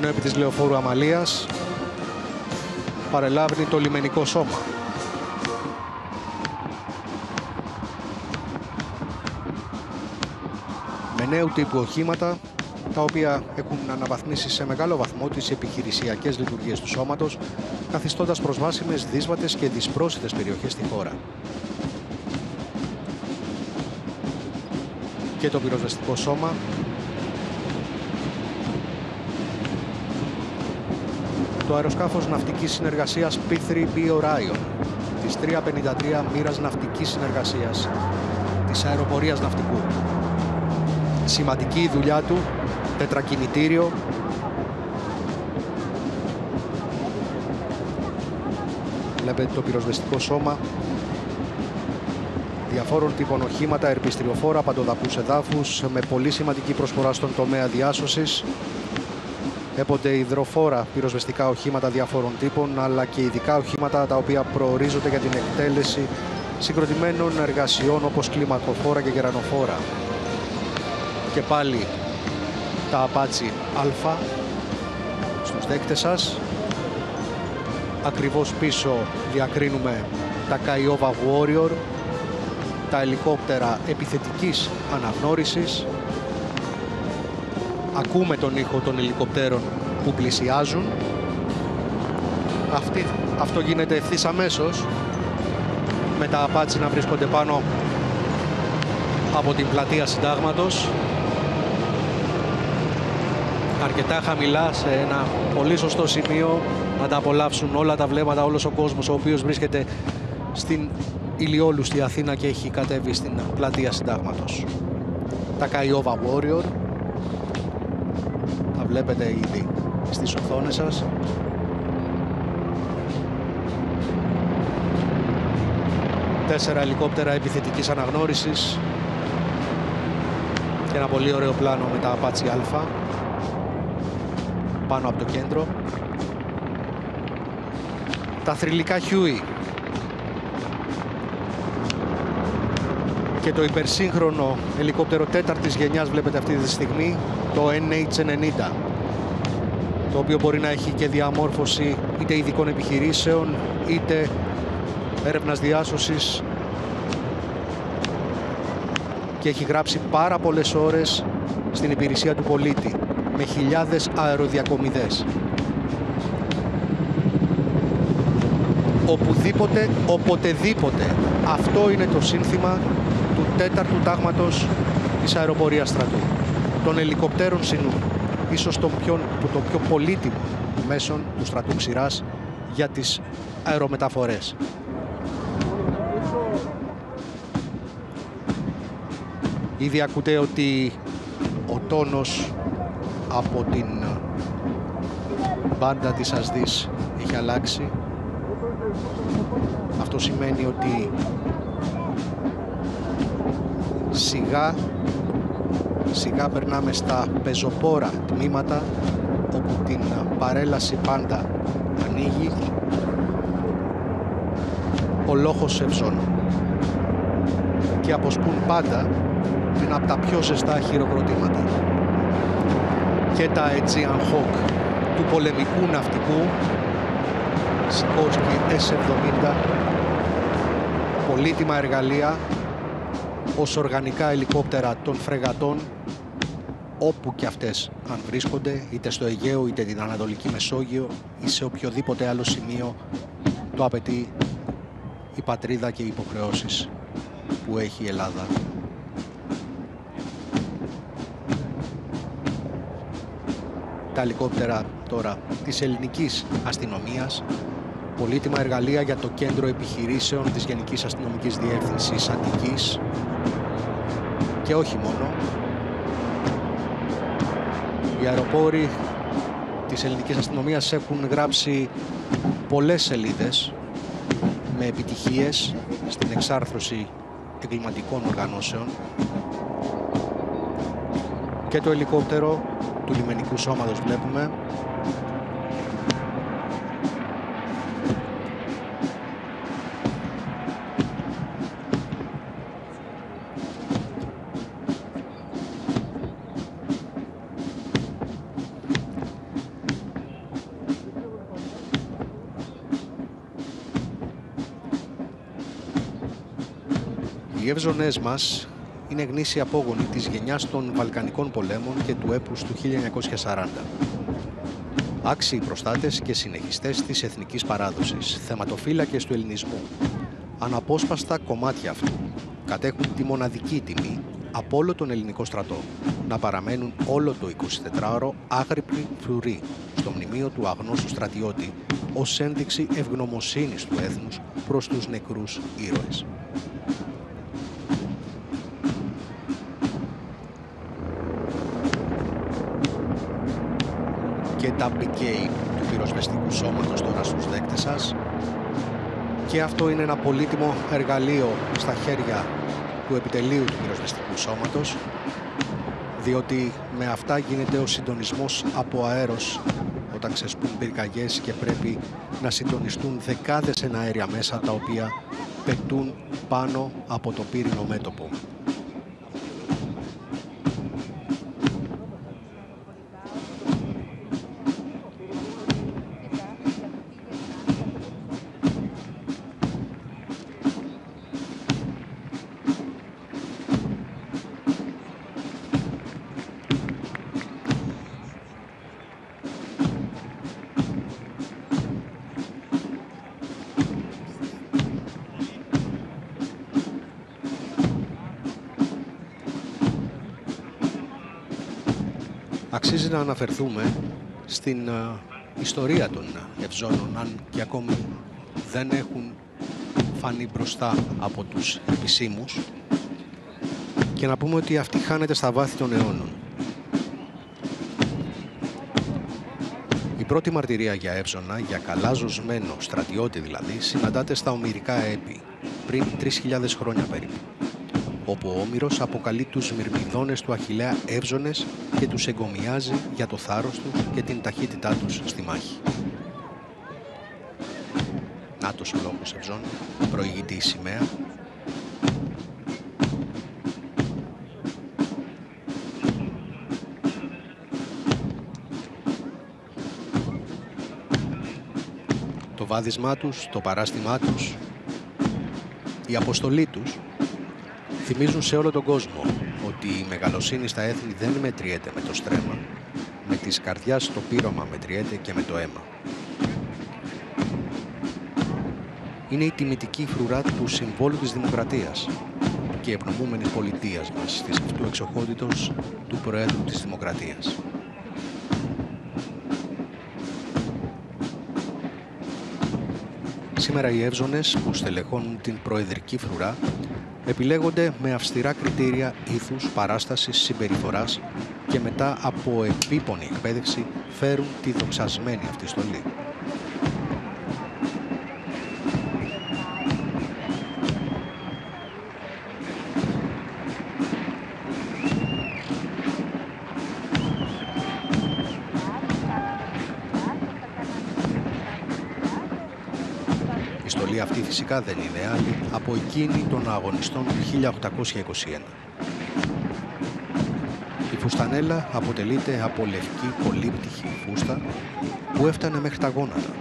Ενώ επί της λεωφόρου Αμαλίας παρελάβει το λιμενικό σώμα. Με νέου τύπου οχήματα, τα οποία έχουν αναβαθμίσει σε μεγάλο βαθμό τις επιχειρησιακές λειτουργίες του σώματος, καθιστώντας προσβάσιμες δύσβατες και δυσπρόσιτες περιοχές στη χώρα. Και το πυροσβεστικό σώμα το αεροσκάφος ναυτικής συνεργασίας P3B Orion. Της 353 μοίρας ναυτικής συνεργασίας της αεροπορίας ναυτικού. Σημαντική η δουλειά του, τετρακινητήριο, Βλέπετε το πυροσβεστικό σώμα. Διαφόρων τύπων οχήματα, ερπιστριοφόρα, παντοδαπούς εδάφους με πολύ σημαντική προσφορά στον τομέα διάσωσης έποτε υδροφόρα πυροσβεστικά οχήματα διαφόρων τύπων, αλλά και ειδικά οχήματα τα οποία προορίζονται για την εκτέλεση συγκροτημένων εργασιών όπως κλιμακοφόρα και γερανοφόρα. Και πάλι τα Apache Α στους δέκτες σας. Ακριβώς πίσω διακρίνουμε τα Kiowa Warrior, τα ελικόπτερα επιθετικής αναγνώρισης Ακούμε τον ήχο των ελικοπτέρων που πλησιάζουν. Αυτή, αυτό γίνεται ευθύς αμέσως με τα απάτσι να βρίσκονται πάνω από την πλατεία συντάγματος αρκετά χαμηλά σε ένα πολύ σωστό σημείο να τα απολαύσουν όλα τα βλέμματα, όλος ο κόσμος ο οποίος βρίσκεται στην ηλιόλουστη Αθήνα και έχει κατέβει στην πλατεία συντάγματος. Τα Kaiova Warrior βλέπετε ήδη στις οθόνες σας. Τέσσερα ελικόπτερα επιθετικής αναγνώρισης και ένα πολύ ωραίο πλάνο με τα Apache Α πάνω από το κέντρο. Τα θρηλυκά Huey και το υπερσύγχρονο ελικόπτερο τέταρτης γενιάς βλέπετε αυτή τη στιγμή το NH-90 το οποίο μπορεί να έχει και διαμόρφωση είτε ειδικών επιχειρήσεων είτε έρευνας διάσωσης και έχει γράψει πάρα πολλές ώρες στην υπηρεσία του πολίτη με χιλιάδες αεροδιακομιδές. Οπουδήποτε, οποτεδήποτε. Αυτό είναι το σύνθημα του τέταρτου τάγματος της αεροπορίας στρατού. Των ελικοπτέρων συνού. Ίσως το πιο, το πιο πολύτιμο μέσον του στρατού ξηράς για τις αερομεταφορές. Ήδη ακούτε ότι ο τόνος από την μπάντα της Ασδής έχει αλλάξει. Αυτό σημαίνει ότι σιγά σιγά περνάμε στα πεζοπόρα τμήματα όπου την παρέλαση πάντα ανοίγει ο λόγος Ευζώνων και αποσπούν πάντα ένα από τα πιο ζεστά χειροκροτήματα. Και τα Aegean Hawk του πολεμικού ναυτικού Σικόρσκι S-70 πολύτιμα εργαλεία ως οργανικά ελικόπτερα των φρεγατών όπου και αυτές αν βρίσκονται είτε στο Αιγαίο είτε την Ανατολική Μεσόγειο ή σε οποιοδήποτε άλλο σημείο το απαιτεί η πατρίδα και οι υποχρεώσεις που έχει η Ελλάδα. Τα ελικόπτερα τώρα της ελληνικής αστυνομίας πολύτιμα εργαλεία για το κέντρο επιχειρήσεων της Γενικής Αστυνομικής Διεύθυνσης Αττικής και όχι μόνο. Οι αεροπόροι της ελληνικής αστυνομίας έχουν γράψει πολλές σελίδες με επιτυχίες στην εξάρθρωση εγκληματικών οργανώσεων και το ελικόπτερο του λιμενικού σώματος βλέπουμε Οι ευζωνές μας είναι γνήσια απόγονοι της γενιάς των Βαλκανικών πολέμων και του έπους του 1940. Άξιοι προστάτες και συνεχιστές της εθνικής παράδοσης, θεματοφύλακες του ελληνισμού. Αναπόσπαστα κομμάτια αυτού κατέχουν τη μοναδική τιμή από όλο τον ελληνικό στρατό να παραμένουν όλο το 24ωρο άγρυπνοι φρουροί στο μνημείο του αγνώστου στρατιώτη ως ένδειξη ευγνωμοσύνης του έθνους προς τους νεκρούς ήρωες. Και τα BK του πυροσβεστικού σώματος τώρα στους δέκτες σας. Και αυτό είναι ένα πολύτιμο εργαλείο στα χέρια του επιτελείου του πυροσβεστικού σώματος διότι με αυτά γίνεται ο συντονισμός από αέρος όταν ξεσπούν πυρκαγιές και πρέπει να συντονιστούν δεκάδες εναέρια μέσα τα οποία πετούν πάνω από το πύρινο μέτωπο. Αναφερθούμε στην ιστορία των Ευζώνων, αν και ακόμη δεν έχουν φανεί μπροστά από τους επισήμους και να πούμε ότι αυτή χάνεται στα βάθη των αιώνων. Η πρώτη μαρτυρία για Εύζωνα, για καλά ζωσμένο στρατιώτη δηλαδή, συναντάται στα ομυρικά έπι πριν 3.000 χρόνια περίπου όπου ο Όμηρος αποκαλεί τους μυρμηδόνες του Αχιλέα εύζωνες και τους εγκομιάζει για το θάρρος του και την ταχύτητά τους στη μάχη. Νάτος ο λόγος Ευζών, προηγείται η σημαία. Το βάδισμά τους, το παράστημά τους, η αποστολή τους θυμίζουν σε όλο τον κόσμο ότι η μεγαλοσύνη στα έθνη δεν μετριέται με το στρέμα, με της καρδιάς το πείρωμα μετριέται και με το αίμα. Είναι η τιμητική φρουρά του συμβόλου της δημοκρατίας και η ευνομούμενη πολιτείας μας της αυτού εξοχότητος του Προέδρου της Δημοκρατίας. Σήμερα οι Εύζωνες που στελεχώνουν την προεδρική φρουρά επιλέγονται με αυστηρά κριτήρια ήθους, παράστασης, συμπεριφοράς και μετά από επίπονη εκπαίδευση φέρουν τη δοξασμένη αυτή στολή. Αυτή φυσικά δεν είναι άλλη από εκείνη των αγωνιστών του 1821. Η φουστανέλα αποτελείται από λευκή πολύπτυχη φούστα που έφτανε μέχρι τα γόνατα.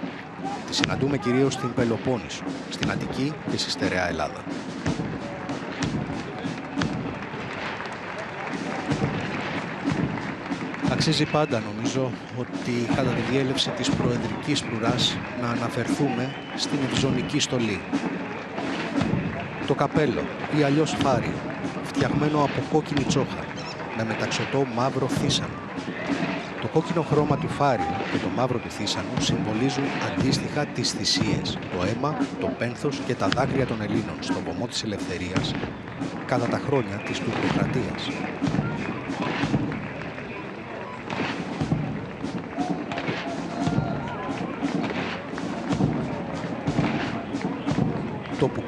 Τη συναντούμε κυρίως στην Πελοπόννησο, στην Αττική και στη Στερεά Ελλάδα. Αξίζει πάντα νομίζω ότι κατά τη διέλευση της προεδρικής πλουράς να αναφερθούμε στην ευζωνική στολή. Το καπέλο ή αλλιώς φάρι, φτιαγμένο από κόκκινη τσόχα, με μεταξωτό μαύρο θύσανο. Το κόκκινο χρώμα του φάριου και το μαύρο του θύσανου συμβολίζουν αντίστοιχα τις θυσίες, το αίμα, το πένθος και τα δάκρυα των Ελλήνων στο βωμό της ελευθερίας κατά τα χρόνια της τουρκοκρατίας.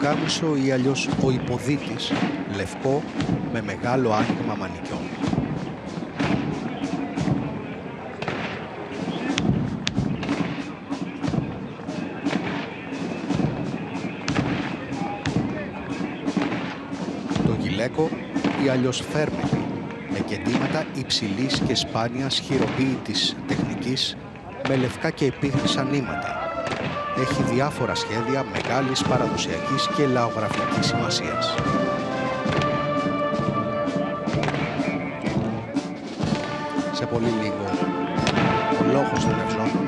Το πουκάμισο ή αλλιώς ο υποδίτης, λευκό με μεγάλο άνοιγμα μανικιών. Το γυλαίκο ή αλλιώς φέρμετη, με κεντήματα υψηλής και σπάνιας χειροποίητης τεχνικής, με λευκά και επίχρησα νήματα, έχει διάφορα σχέδια μεγάλης παραδοσιακής και λαογραφικής σημασίας. Σε πολύ λίγο, ο λόγος των Ευζώνων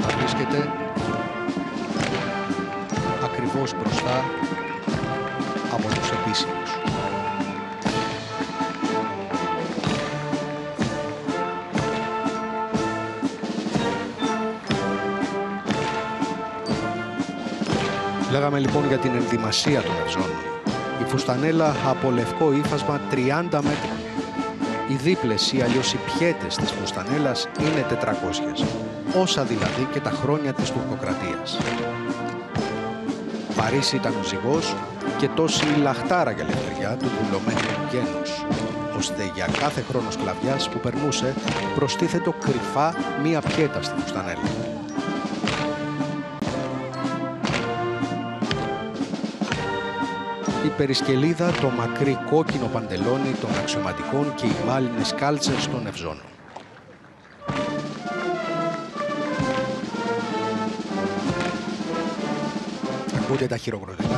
θα βρίσκεται ακριβώς μπροστά από τους επίσημους. Λέγαμε λοιπόν για την ενδυμασία των ευζώνων. Η φουστανέλα από λευκό ύφασμα 30 μέτρα. Οι δίπλες ή αλλιώς οι πιέτες της φουστανέλας είναι 400, όσα δηλαδή και τα χρόνια της τουρκοκρατίας. Παρίσι ήταν ο ζυγός και τόση η λαχτάρα για ελευθεριά του βουλωμένου γένους, ώστε για κάθε χρόνο σκλαβιάς που περνούσε προστίθετο κρυφά μία πιέτα στη φουστανέλα. Η περισκελίδα, το μακρύ κόκκινο παντελόνι των αξιωματικών και οι μάλινες κάλτσες των ευζώνων. Ακούτε τα χειροκροτικά.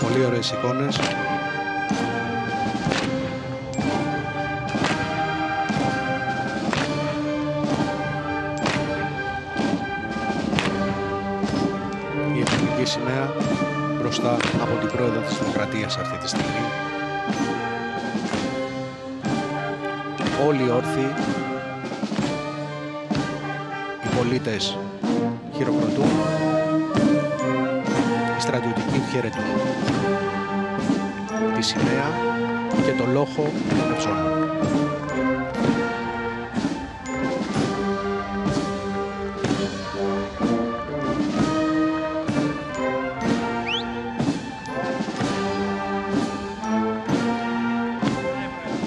Πολύ ωραίες εικόνες. Της Δημοκρατίας αυτή τη στιγμή. Όλοι όρθιοι, οι πολίτες χειροκροτούν, οι στρατιωτικοί χαιρετούν τη σημαία και το λόγο των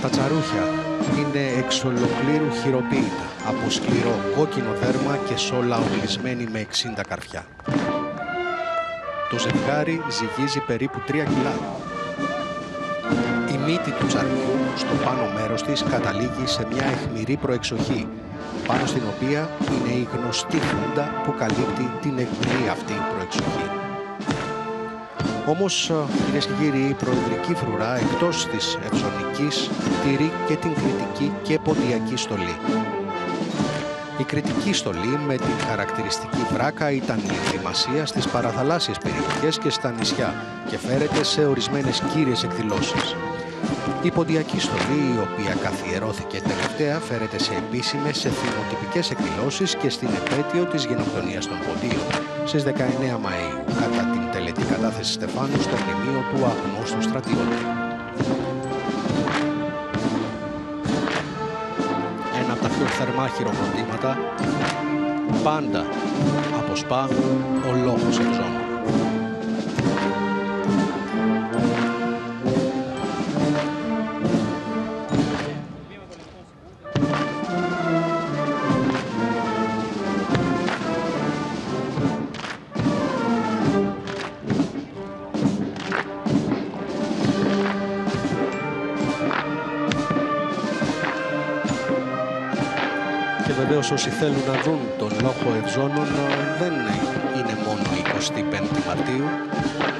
ευσώνων. εξ ολοκλήρου χειροποίητα από σκληρό κόκκινο δέρμα και σόλα οπλισμένη με 60 καρφιά. Το ζευγάρι ζυγίζει περίπου 3 κιλά. Η μύτη του τσαρμιού στο πάνω μέρος της καταλήγει σε μια αιχμηρή προεξοχή πάνω στην οποία είναι η γνωστή φούντα που καλύπτει την αιχμηρή αυτή προεξοχή. Όμως, κυρίες και κύριοι, η προεδρική φρουρά εκτός της ευζωνικής τηρεί και την κριτική και ποντιακή στολή. Η κριτική στολή με την χαρακτηριστική βράκα ήταν η ενδυμασία στις παραθαλάσσιες περιοχές και στα νησιά και φέρεται σε ορισμένες κύριες εκδηλώσεις. Η ποντιακή στολή, η οποία καθιερώθηκε τελευταία, φέρεται σε επίσημες εθιμοτυπικές εκδηλώσεις και στην επέτειο της γενοκτονίας των ποντίων στις 19 Μαΐου, κατά την τελετή κατάθεση Στεφάνου στο μνημείο του αγνώστου στρατιώτη. Ένα από τα πιο θερμά χειροκροτήματα πάντα αποσπά ο λόγος εξώμου. Θέλουν να δουν τον λόγο Ευζώνων δεν είναι μόνο 25η Μαρτίου.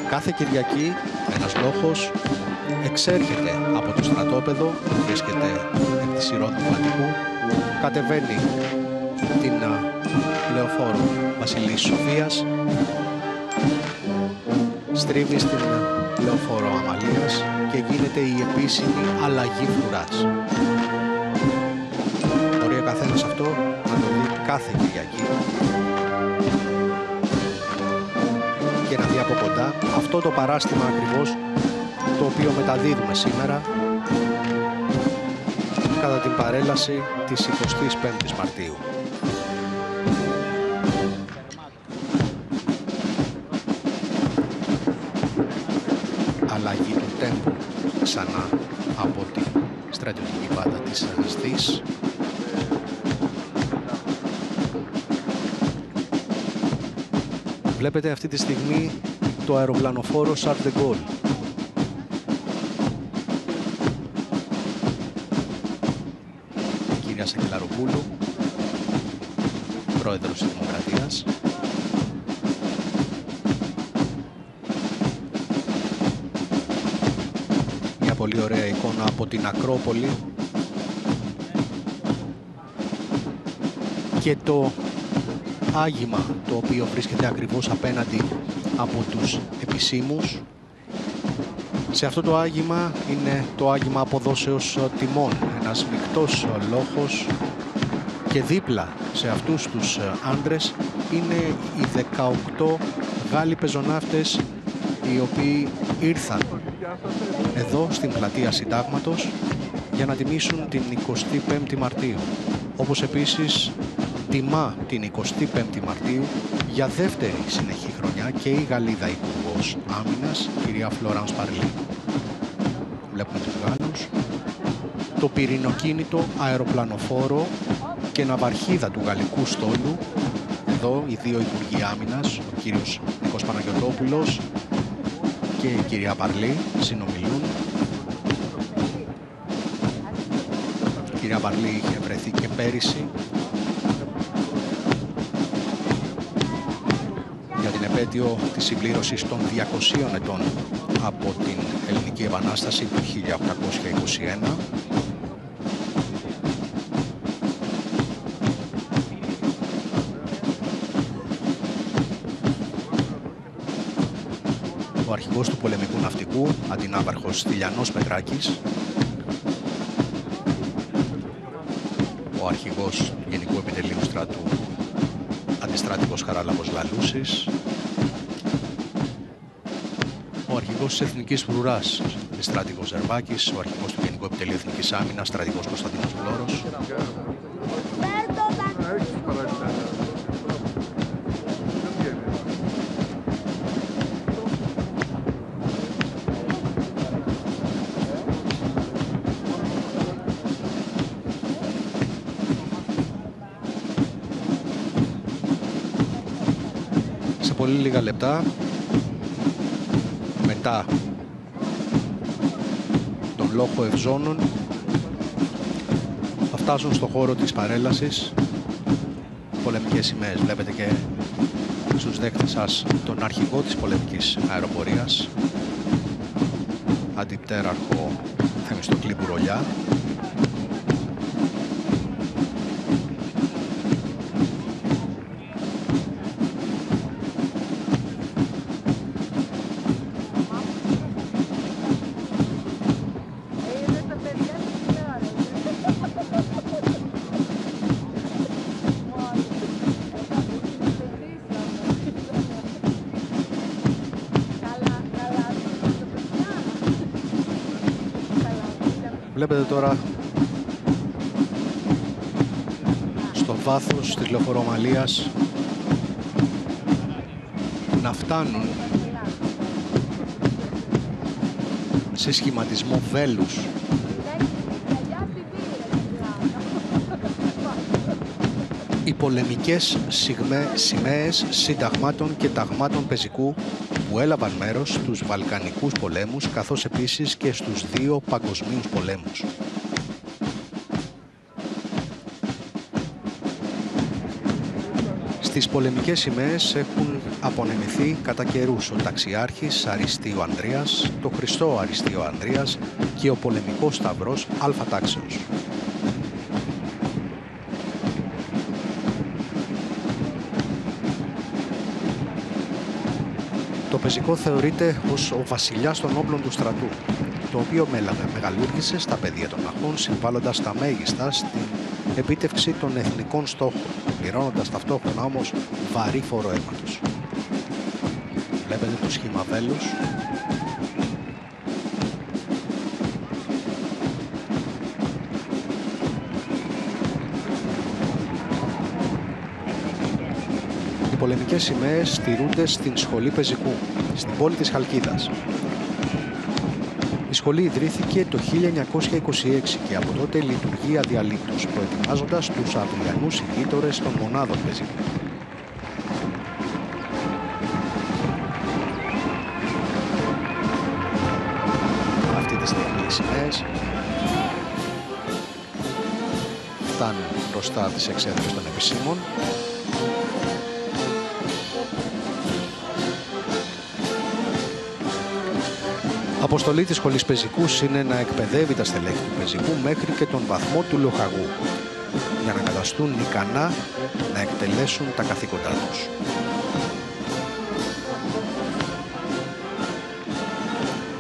Κάθε Κυριακή ένας λόγος εξέρχεται από το στρατόπεδο που βρίσκεται επί της του Αττικού, κατεβαίνει την λεωφόρο Βασιλής Σοφίας, στρίβει στην λεωφόρο Αμαλίας και γίνεται η επίσημη αλλαγή φρουράς. Μπορεί ο καθένας αυτό κάθε Κυριακή και να δει από κοντά αυτό το παράστημα ακριβώς το οποίο μεταδίδουμε σήμερα κατά την παρέλαση της 25ης Μαρτίου. Αλλαγή του τέμπου ξανά από τη στρατιωτική πάντα της Αναστής Βλέπετε αυτή τη στιγμή το αεροπλανοφόρο Charles de Gaulle. Κυρία Σακελαροπούλου, πρόεδρος της Δημοκρατίας. Μια πολύ ωραία εικόνα από την Ακρόπολη και το άγημα το οποίο βρίσκεται ακριβώς απέναντι από τους επισήμους. Σε αυτό το άγημα είναι το άγημα αποδόσεως τιμών, ένας μεικτός λόγος και δίπλα σε αυτούς τους άντρες είναι οι 18 Γάλλοι πεζοναύτες οι οποίοι ήρθαν εδώ στην πλατεία Συντάγματος για να τιμήσουν την 25η Μαρτίου. Όπως επίσης τιμά την 25η Μαρτίου για δεύτερη συνεχή χρονιά και η Γαλλίδα Υπουργός Άμυνας, κυρία Φλωράν Σπαρλή. Βλέπουμε τους Γάλλους. Το πυρηνοκίνητο αεροπλανοφόρο και ναυαρχίδα του γαλλικού στόλου. Εδώ οι δύο Υπουργοί Άμυνας, ο κύριος Νίκος Παναγιωτόπουλος και η κυρία Παρλή συνομιλούν. Η κυρία Παρλή είχε βρεθεί και πέρυσι επέτειο της συμπλήρωσης των 200 ετών από την Ελληνική Επανάσταση του 1821 ο αρχηγός του πολεμικού ναυτικού, αντινάβαρχος Θηλιανός Πετράκης, ο αρχηγός του Γενικού Επιτελείου Στρατού, αντιστράτηγος Χαράλαμπος Λαλούσης, ο αρχηγός της Εθνικής Φρουράς, στρατηγός Ζερβάκης, ο αρχηγός του Γενικού Επιτελείου Εθνικής Άμυνας, στρατηγός Κωνσταντίνος Βλόρο. Σε πολύ λίγα λεπτά μετά τον λόγο ευζώνων. Θα φτάσουν στο χώρο της παρέλασης. Πολεμικές σημαίες βλέπετε και στους δέκτες σας τον αρχηγό της πολεμικής αεροπορίας. Αντιπτέραρχο Θεμιστοκλή Μπουρολιά τώρα. Στο βάθος της λεωφορομαλίας να φτάνουν σε σχηματισμό βέλους. Οι πολεμικές σημαίες συνταγμάτων και ταγμάτων πεζικού που έλαβαν μέρος στους Βαλκανικούς πολέμους καθώς επίσης και στους δύο παγκοσμίους πολέμους. Στις πολεμικές σημαίες έχουν απονεμηθεί κατά καιρούς ο ταξιάρχης Αριστείου Ανδρείας, το Χριστό Αριστείο Ανδρείας και ο πολεμικός σταυρός Αλφα Το πεζικό θεωρείται ως ο βασιλιάς των όπλων του στρατού, το οποίο μεγαλούργησε στα πεδία των αχών, συμβάλλοντας τα μέγιστα στην επίτευξη των εθνικών στόχων, πληρώνοντας ταυτόχρονα όμως βαρύ φόρο αίματος. Βλέπετε το σχήμα βέλους πολεμικές σημαίες στηρούνται στην Σχολή Πεζικού, στην πόλη της Χαλκίδας. Η σχολή ιδρύθηκε το 1926 και από τότε λειτουργεί αδιαλείπτως, προετοιμάζοντας τους αυριανούς ηγείτορες των μονάδων πεζικού. Αυτή τη στιγμή οι σημαίες φτάνουν μπροστά τις εξέδρες των επισήμων Αποστολή της σχολής πεζικούς είναι να εκπαιδεύει τα στελέχη του πεζικού μέχρι και τον βαθμό του λοχαγού για να καταστούν ικανά να εκτελέσουν τα καθήκοντά τους.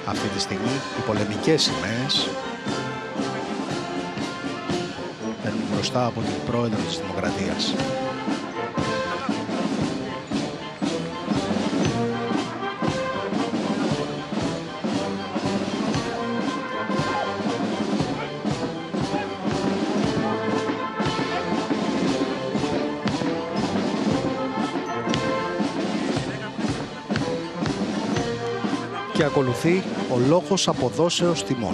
Αυτή τη στιγμή οι πολεμικές σημαίες παίρνουν μπροστά από την πρόεδρο της Δημοκρατίας. Ακολουθεί ο λόγος αποδόσεως τιμών.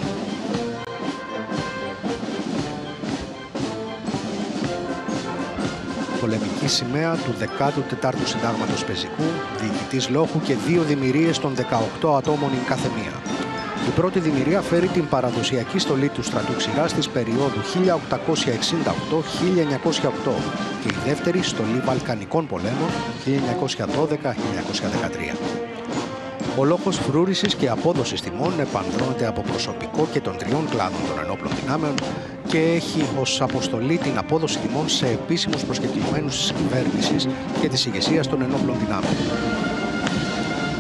Πολεμική σημαία του 14ου Συντάγματος Πεζικού, διοικητής λόγου και δύο δημιουργίες των 18 ατόμων in κάθε μία. Η πρώτη δημιουργία φέρει την παραδοσιακή στολή του στρατού ξηράς της περίοδου 1868-1908 και η δεύτερη στολή Βαλκανικών πολέμων 1912-1913. Ο λόγος φρούρησης και απόδοσης τιμών επανδρώνεται από προσωπικό και των τριών κλάδων των ενόπλων δυνάμεων και έχει ως αποστολή την απόδοση τιμών σε επίσημους προσκεκλημένους της κυβέρνησης και της ηγεσίας των ενόπλων δυνάμεων.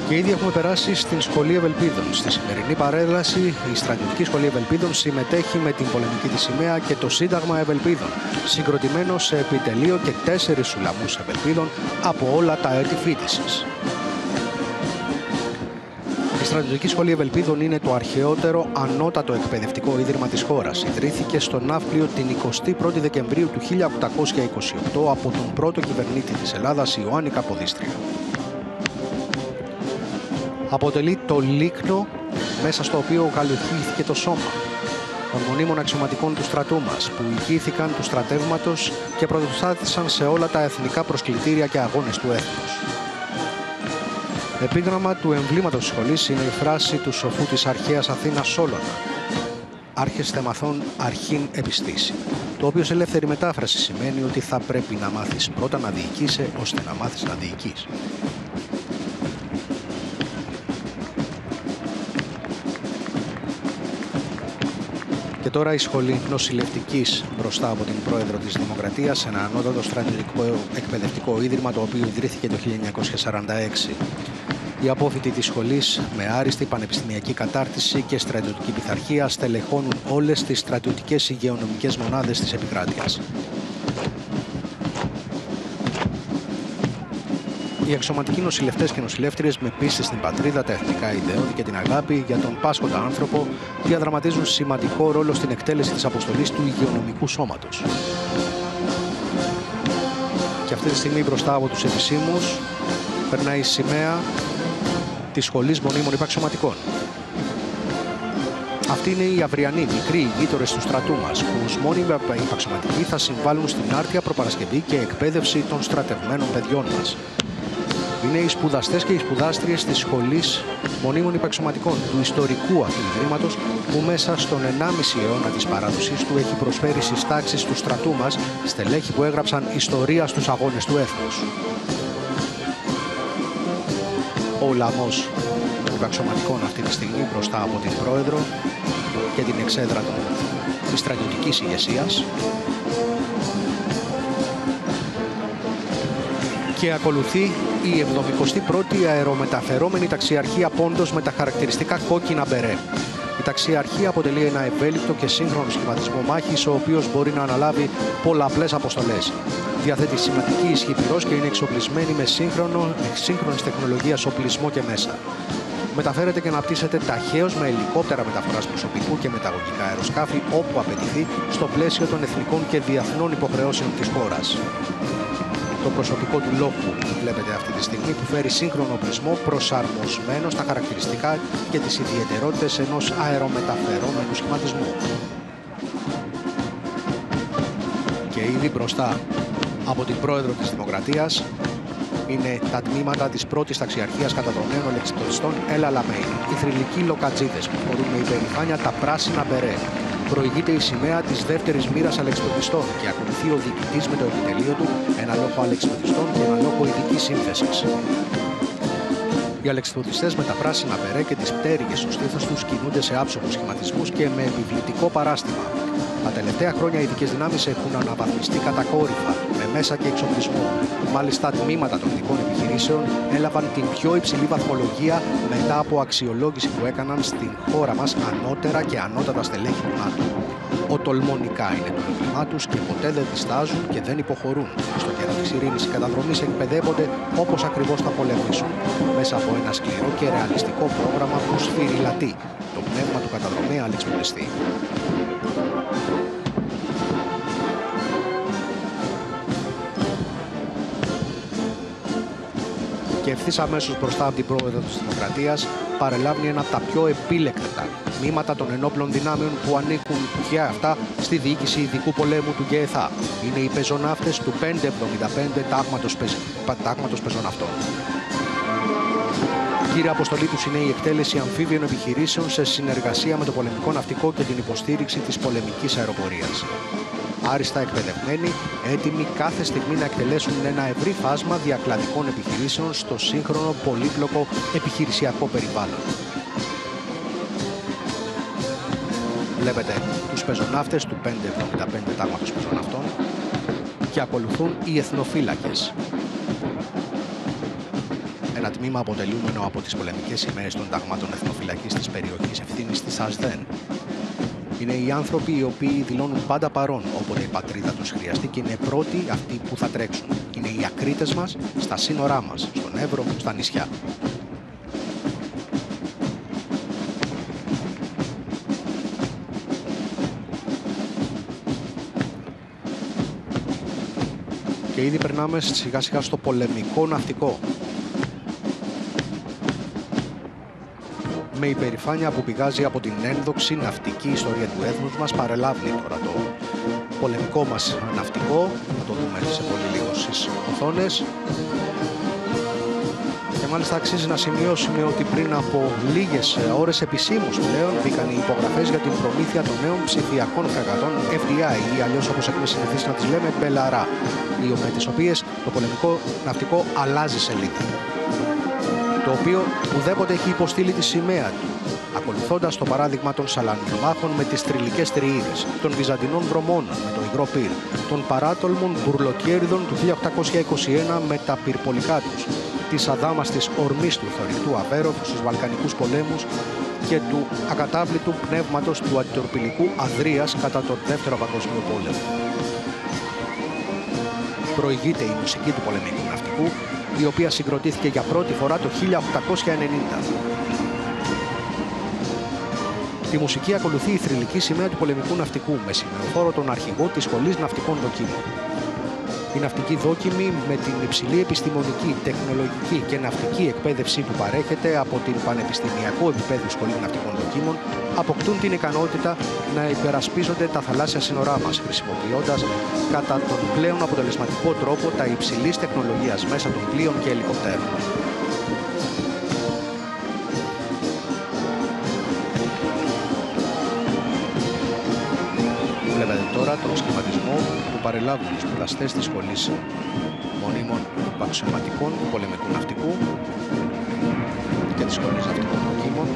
Και ήδη έχουμε περάσει στην Σχολή Ευελπίδων. Στη σημερινή παρέλαση, η Στρατιωτική Σχολή Ευελπίδων συμμετέχει με την πολεμική της σημαία και το Σύνταγμα Ευελπίδων, συγκροτημένο σε επιτελείο και τέσσερις σουλαμούς Ευελπίδων από όλα τα έτη φίτηση. Η Στρατιωτική Σχολή Ευελπίδων είναι το αρχαιότερο ανώτατο εκπαιδευτικό ίδρυμα της χώρας. Ιδρύθηκε στο Ναύπλιο την 21η Δεκεμβρίου του 1828 από τον πρώτο κυβερνήτη της Ελλάδας, Ιωάννη Καποδίστρια. Αποτελεί το λίκνο μέσα στο οποίο γαλουχήθηκε το σώμα των μονίμων αξιωματικών του στρατού μας, που ηγήθηκαν του στρατεύματος και πρωτοστάτησαν σε όλα τα εθνικά προσκλητήρια και αγώνες του έθνους. Επίγραμμα του εμβλήματος της σχολής είναι η φράση του σοφού της αρχαίας Αθήνας Σόλωνα. Άρχεστε μαθών αρχήν επιστήσει. Το οποίο σε ελεύθερη μετάφραση σημαίνει ότι θα πρέπει να μάθεις πρώτα να διοικείσαι ώστε να μάθεις να διοικείς. Και τώρα η σχολή νοσηλευτικής μπροστά από την πρόεδρο της Δημοκρατίας, ένα ανώτατο στρατιωτικό εκπαιδευτικό ίδρυμα το οποίο ιδρύθηκε το 1946. Οι απόφοιτοι της σχολής με άριστη πανεπιστημιακή κατάρτιση και στρατιωτική πειθαρχία στελεχώνουν όλες τις στρατιωτικές υγειονομικές μονάδες της επικράτειας. Οι αξιωματικοί νοσηλευτές και νοσηλεύτριες με πίστη στην πατρίδα, τα εθνικά ιδεώδη και την αγάπη για τον πάσχοντα άνθρωπο διαδραματίζουν σημαντικό ρόλο στην εκτέλεση της αποστολής του υγειονομικού σώματος. Και αυτή τη στιγμή μπροστά από τους επισήμους περνάει η σημαία της Σχολής Μονίμων Υπαξιωματικών. Αυτοί είναι οι αυριανοί μικροί γείτορε του στρατού μας, που ω μόνιμοι υπαξιωματικοί θα συμβάλλουν στην άρτια προπαρασκευή και εκπαίδευση των στρατευμένων παιδιών μας είναι οι σπουδαστές και οι σπουδάστριες της Σχολής Μονίμων Υπαξιωματικών του ιστορικού αυτού ιδρύματο, που μέσα στον 1,5 αιώνα της παράδοσή του έχει προσφέρει στι τάξει του στρατού μας στελέχη που έγραψαν ιστορία στους αγώνες του έθνους. Ο λαμό των υπαξιωματικών αυτή τη στιγμή μπροστά από την πρόεδρο και την εξέδρα της στρατιωτικής ηγεσίας και ακολουθεί η 71η αερομεταφερόμενη ταξιαρχία Πόντος με τα χαρακτηριστικά κόκκινα μπερέ. Η ταξιαρχία αποτελεί ένα ευέλικτο και σύγχρονο σχηματισμό μάχης, ο οποίος μπορεί να αναλάβει πολλαπλές αποστολές. Διαθέτει σημαντική ισχύ και είναι εξοπλισμένη με σύγχρονο, σύγχρονη τεχνολογία οπλισμό και μέσα. Μεταφέρεται και αναπτύσσεται ταχαίως με ελικόπτερα μεταφοράς προσωπικού και μεταγωγικά αεροσκάφη όπου απαιτηθεί στο πλαίσιο των εθνικών και διεθνών υποχρεώσεων της χώρας το προσωπικό του λόγου που βλέπετε αυτή τη στιγμή που φέρει σύγχρονο οπλισμό προσαρμοσμένο στα χαρακτηριστικά και τις ιδιαιτερότητες ενός αερομεταφερόμενου σχηματισμού. Και ήδη μπροστά από την πρόεδρο της Δημοκρατίας είναι τα τμήματα της πρώτης ταξιαρχίας καταδρομέων αλεξιπτωτιστών Έλα Λαμέιν. Οι θρηλυκοί λοκατζίδες που φορούν με υπερηφάνεια τα πράσινα μπερέ προηγείται η σημαία της δεύτερης μοίρας αλεξιπτωτιστών και ακολουθεί ο διοικητής με το επιτελείο του, ένα λόγο αλεξιπτωτιστών και ένα λόγο ειδικής σύνθεσης. Οι αλεξιπτωτιστέ με τα πράσινα περέ και τις πτέρυγες στο στήθος τους κινούνται σε άψογους σχηματισμούς και με επιβλητικό παράστημα. Τα τελευταία χρόνια οι ειδικές δυνάμεις έχουν αναβαθμιστεί κατακόρυφα με μέσα και εξοπλισμό. Μάλιστα, τμήματα των ειδικών επιχειρήσεων έλαβαν την πιο υψηλή βαθμολογία μετά από αξιολόγηση που έκαναν στην χώρα μας ανώτερα και ανώτατα στελέχη του ΝΑΤΟ. Οτολμονικά είναι το έγκλημά τους και ποτέ δεν διστάζουν και δεν υποχωρούν. Στο καιρό της ειρήνης οι καταδρομής εκπαιδεύονται όπως ακριβώς θα πολεμήσουν. Μέσα από ένα σκληρό και ρεαλιστικό πρόγραμμα που σφυριλατεί το πνεύμα του καταδρομέα αλεξιπτιστή. Και ευθύς αμέσως μπροστά από την πρόεδρο της Δημοκρατίας παρελάβει ένα από τα πιο επίλεκτα τμήματα των ενόπλων δυνάμεων που ανήκουν και αυτά στη διοίκηση ειδικού πολέμου του ΓΕΘΑ. Είναι οι πεζοναύτες του 575 τάγματος πεζοναυτών. Κύρια αποστολή τους είναι η εκτέλεση αμφίβιων επιχειρήσεων σε συνεργασία με το πολεμικό ναυτικό και την υποστήριξη της πολεμικής αεροπορίας άριστα εκπαιδευμένοι, έτοιμοι κάθε στιγμή να εκτελέσουν ένα ευρύ φάσμα διακλαδικών επιχειρήσεων στο σύγχρονο πολύπλοκο επιχειρησιακό περιβάλλον. Βλέπετε τους πεζοναύτες του 575 τάγματος πεζοναυτών και ακολουθούν οι εθνοφύλακες. Ένα τμήμα αποτελούμενο από τις πολεμικές σημαίες των ταγμάτων εθνοφυλακής της περιοχής ευθύνης της ΑΣΔΕΝ είναι οι άνθρωποι οι οποίοι δηλώνουν πάντα παρόν όποτε η πατρίδα τους χρειαστεί και είναι πρώτοι αυτοί που θα τρέξουν. Είναι οι ακρίτες μας στα σύνορά μας, στον Εύρο, στα νησιά. Και ήδη περνάμε σιγά σιγά στο πολεμικό ναυτικό με υπερηφάνεια που πηγάζει από την ένδοξη ναυτική ιστορία του έθνους μας παρελάβει τώρα το πολεμικό μας ναυτικό. Θα το δούμε σε πολύ λίγο στις οθόνες. Και μάλιστα αξίζει να σημειώσουμε ότι πριν από λίγες ώρες επισήμως πλέον μπήκαν οι υπογραφές για την προμήθεια των νέων ψηφιακών φρεγατών FDI ή αλλιώς όπως έχουμε συνηθίσει να τις λέμε Μπελαρά, με τις οποίες το πολεμικό ναυτικό αλλάζει σελίδα. Το οποίο ουδέποτε έχει υποστείλει τη σημαία του, ακολουθώντας το παράδειγμα των Σαλαμινομάχων με τις θρυλικές τριήρε, των Βυζαντινών βρωμόνων με το υγρό πυρ, των παράτολμων μπουρλοκέριδων του 1821 με τα πυρπολικά τους, της αδάμαστης ορμής του θωρητού Αβέροφ στους Βαλκανικούς πολέμους και του ακατάβλητου πνεύματος του αντιτορπιλικού Αδρίας κατά τον Δεύτερο Παγκοσμίο Πόλεμο. Προηγείται η μουσική του πολεμικού ναυτικού, η οποία συγκροτήθηκε για πρώτη φορά το 1890. Τη μουσική ακολουθεί η θρηλυκή σημαία του πολεμικού ναυτικού με σημεοφόρο τον αρχηγό της Σχολής Ναυτικών Δοκίμων η ναυτική δόκιμη με την υψηλή επιστημονική, τεχνολογική και ναυτική εκπαίδευσή που παρέχεται από την πανεπιστημιακό επίπεδο Σχολή Ναυτικών Δοκίμων αποκτούν την ικανότητα να υπερασπίζονται τα θαλάσσια σύνορά μας χρησιμοποιώντας κατά τον πλέον αποτελεσματικό τρόπο τα υψηλής τεχνολογίας μέσα των πλοίων και ελικοπτέρων. Τώρα τον σχηματισμό που παρελάβουν οι σπουδαστές της σχολής μονίμων αξιωματικών του πολεμικού ναυτικού και της σχολής ναυτικών δοκίμων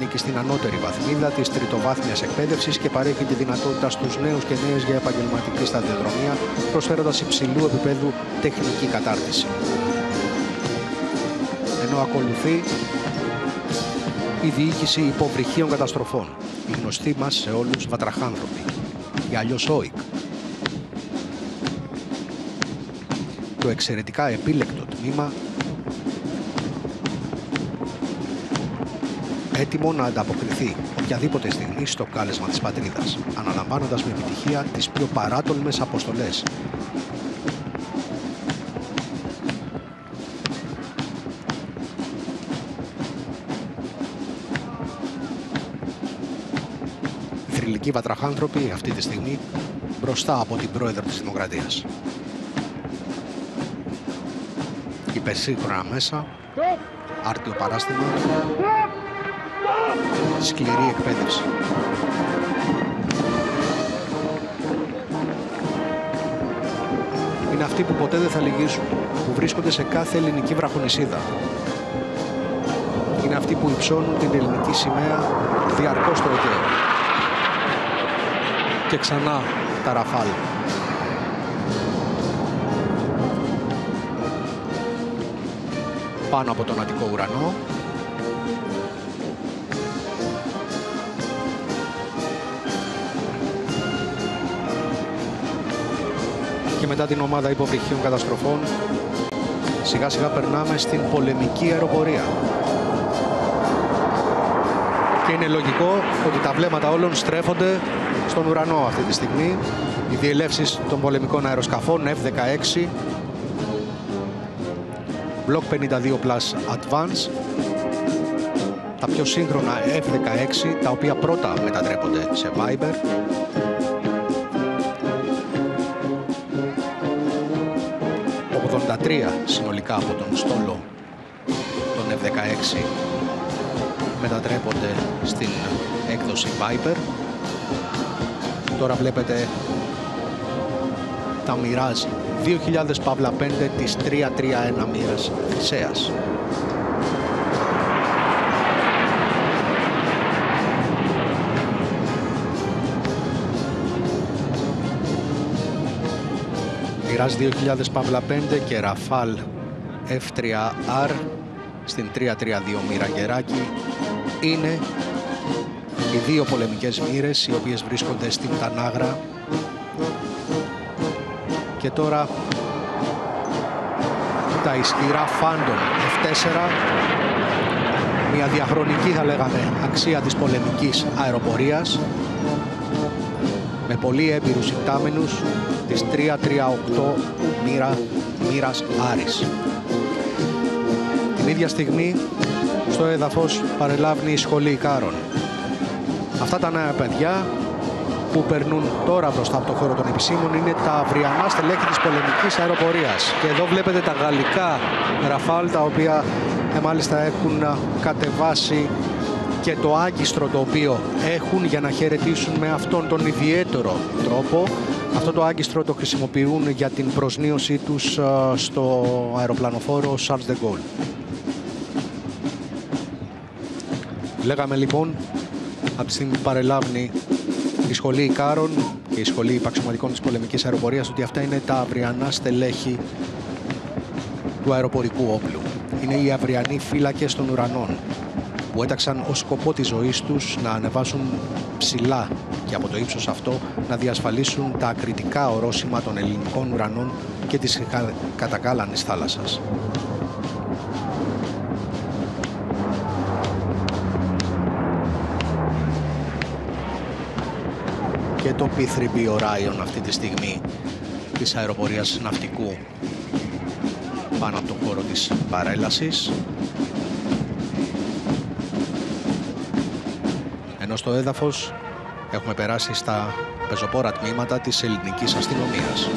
Ανήκει στην ανώτερη βαθμίδα της τριτοβάθμιας εκπαίδευσης και παρέχει τη δυνατότητα στους νέους και νέες για επαγγελματική σταδιοδρομία, προσφέροντας υψηλού επίπεδου τεχνική κατάρτιση. Ενώ ακολουθεί η διοίκηση υποβρυχίων καταστροφών, η γνωστή μας σε όλους βατραχάνθρωποι, ή αλλιώς ΟΙΚ. Το εξαιρετικά επίλεκτο τμήμα έτοιμο να ανταποκριθεί οποιαδήποτε στιγμή στο κάλεσμα της πατρίδας, αναλαμβάνοντας με επιτυχία τις πιο παράτολμες αποστολές. Οι θρηλυκοί βατραχάνθρωποι αυτή τη στιγμή μπροστά από την πρόεδρο της Δημοκρατίας. υπερσύγχρονα μέσα, άρτιο παράστημα, σκληρή εκπαίδευση. Είναι αυτοί που ποτέ δεν θα λυγίσουν, που βρίσκονται σε κάθε ελληνική βραχονισίδα. Είναι αυτοί που υψώνουν την ελληνική σημαία διαρκώς στο Αιγαίο. Και ξανά τα Ραφάλ. πάνω από τον Αττικό ουρανό. Μετά την ομάδα υποβρυχίων καταστροφών σιγά σιγά περνάμε στην πολεμική αεροπορία. Και είναι λογικό ότι τα βλέμματα όλων στρέφονται στον ουρανό αυτή τη στιγμή. Οι διελεύσεις των πολεμικών αεροσκαφών F-16 Block 52 Plus Advance τα πιο σύγχρονα F-16 τα οποία πρώτα μετατρέπονται σε Viber ...83 συνολικά από τον στόλο των F-16 μετατρέπονται στην έκδοση Viper. Τώρα βλέπετε τα Mirage 2000 Παύλα 5 της 331 μοίρας ΣΕΑΣ. Μοιράς 2000 Παύλα 5 και Ραφάλ F3R στην 332 μοίρα Γεράκη είναι οι δύο πολεμικές μοίρες οι οποίες βρίσκονται στην Τανάγρα. Και τώρα τα ισχυρά Phantom F4 μια διαχρονική θα λέγαμε αξία της πολεμικής αεροπορίας με πολύ έμπειρους υπτάμενους της 3-3-8 μοίρα, μοίρας Άρης. Την ίδια στιγμή στο έδαφος παρελάβει η σχολή Ικάρων. Αυτά τα νέα παιδιά που περνούν τώρα μπροστά από το χώρο των επισήμων είναι τα αυριανά στελέχη της πολεμικής αεροπορίας. Και εδώ βλέπετε τα γαλλικά ραφάλ τα οποία ε, μάλιστα έχουν κατεβάσει και το άγκιστρο το οποίο έχουν για να χαιρετήσουν με αυτόν τον ιδιαίτερο τρόπο. Αυτό το άγκιστρο το χρησιμοποιούν για την προσνίωσή τους στο αεροπλανοφόρο Charles de Gaulle. Λέγαμε λοιπόν από τη στιγμή που παρελάβει η σχολή Ικάρων και η σχολή υπαξιωματικών της πολεμικής αεροπορίας ότι αυτά είναι τα αυριανά στελέχη του αεροπορικού όπλου. Είναι οι αυριανοί φύλακες των ουρανών που έταξαν ως σκοπό της ζωής τους να ανεβάσουν ψηλά και από το ύψος αυτό να διασφαλίσουν τα ακριτικά ορόσημα των ελληνικών ουρανών και της κατακάλανης θάλασσας. και το P3B Orion αυτή τη στιγμή της αεροπορίας ναυτικού πάνω από το χώρο της παρέλασης. Στο έδαφος έχουμε περάσει στα πεζοπόρα τμήματα της ελληνικής αστυνομίας.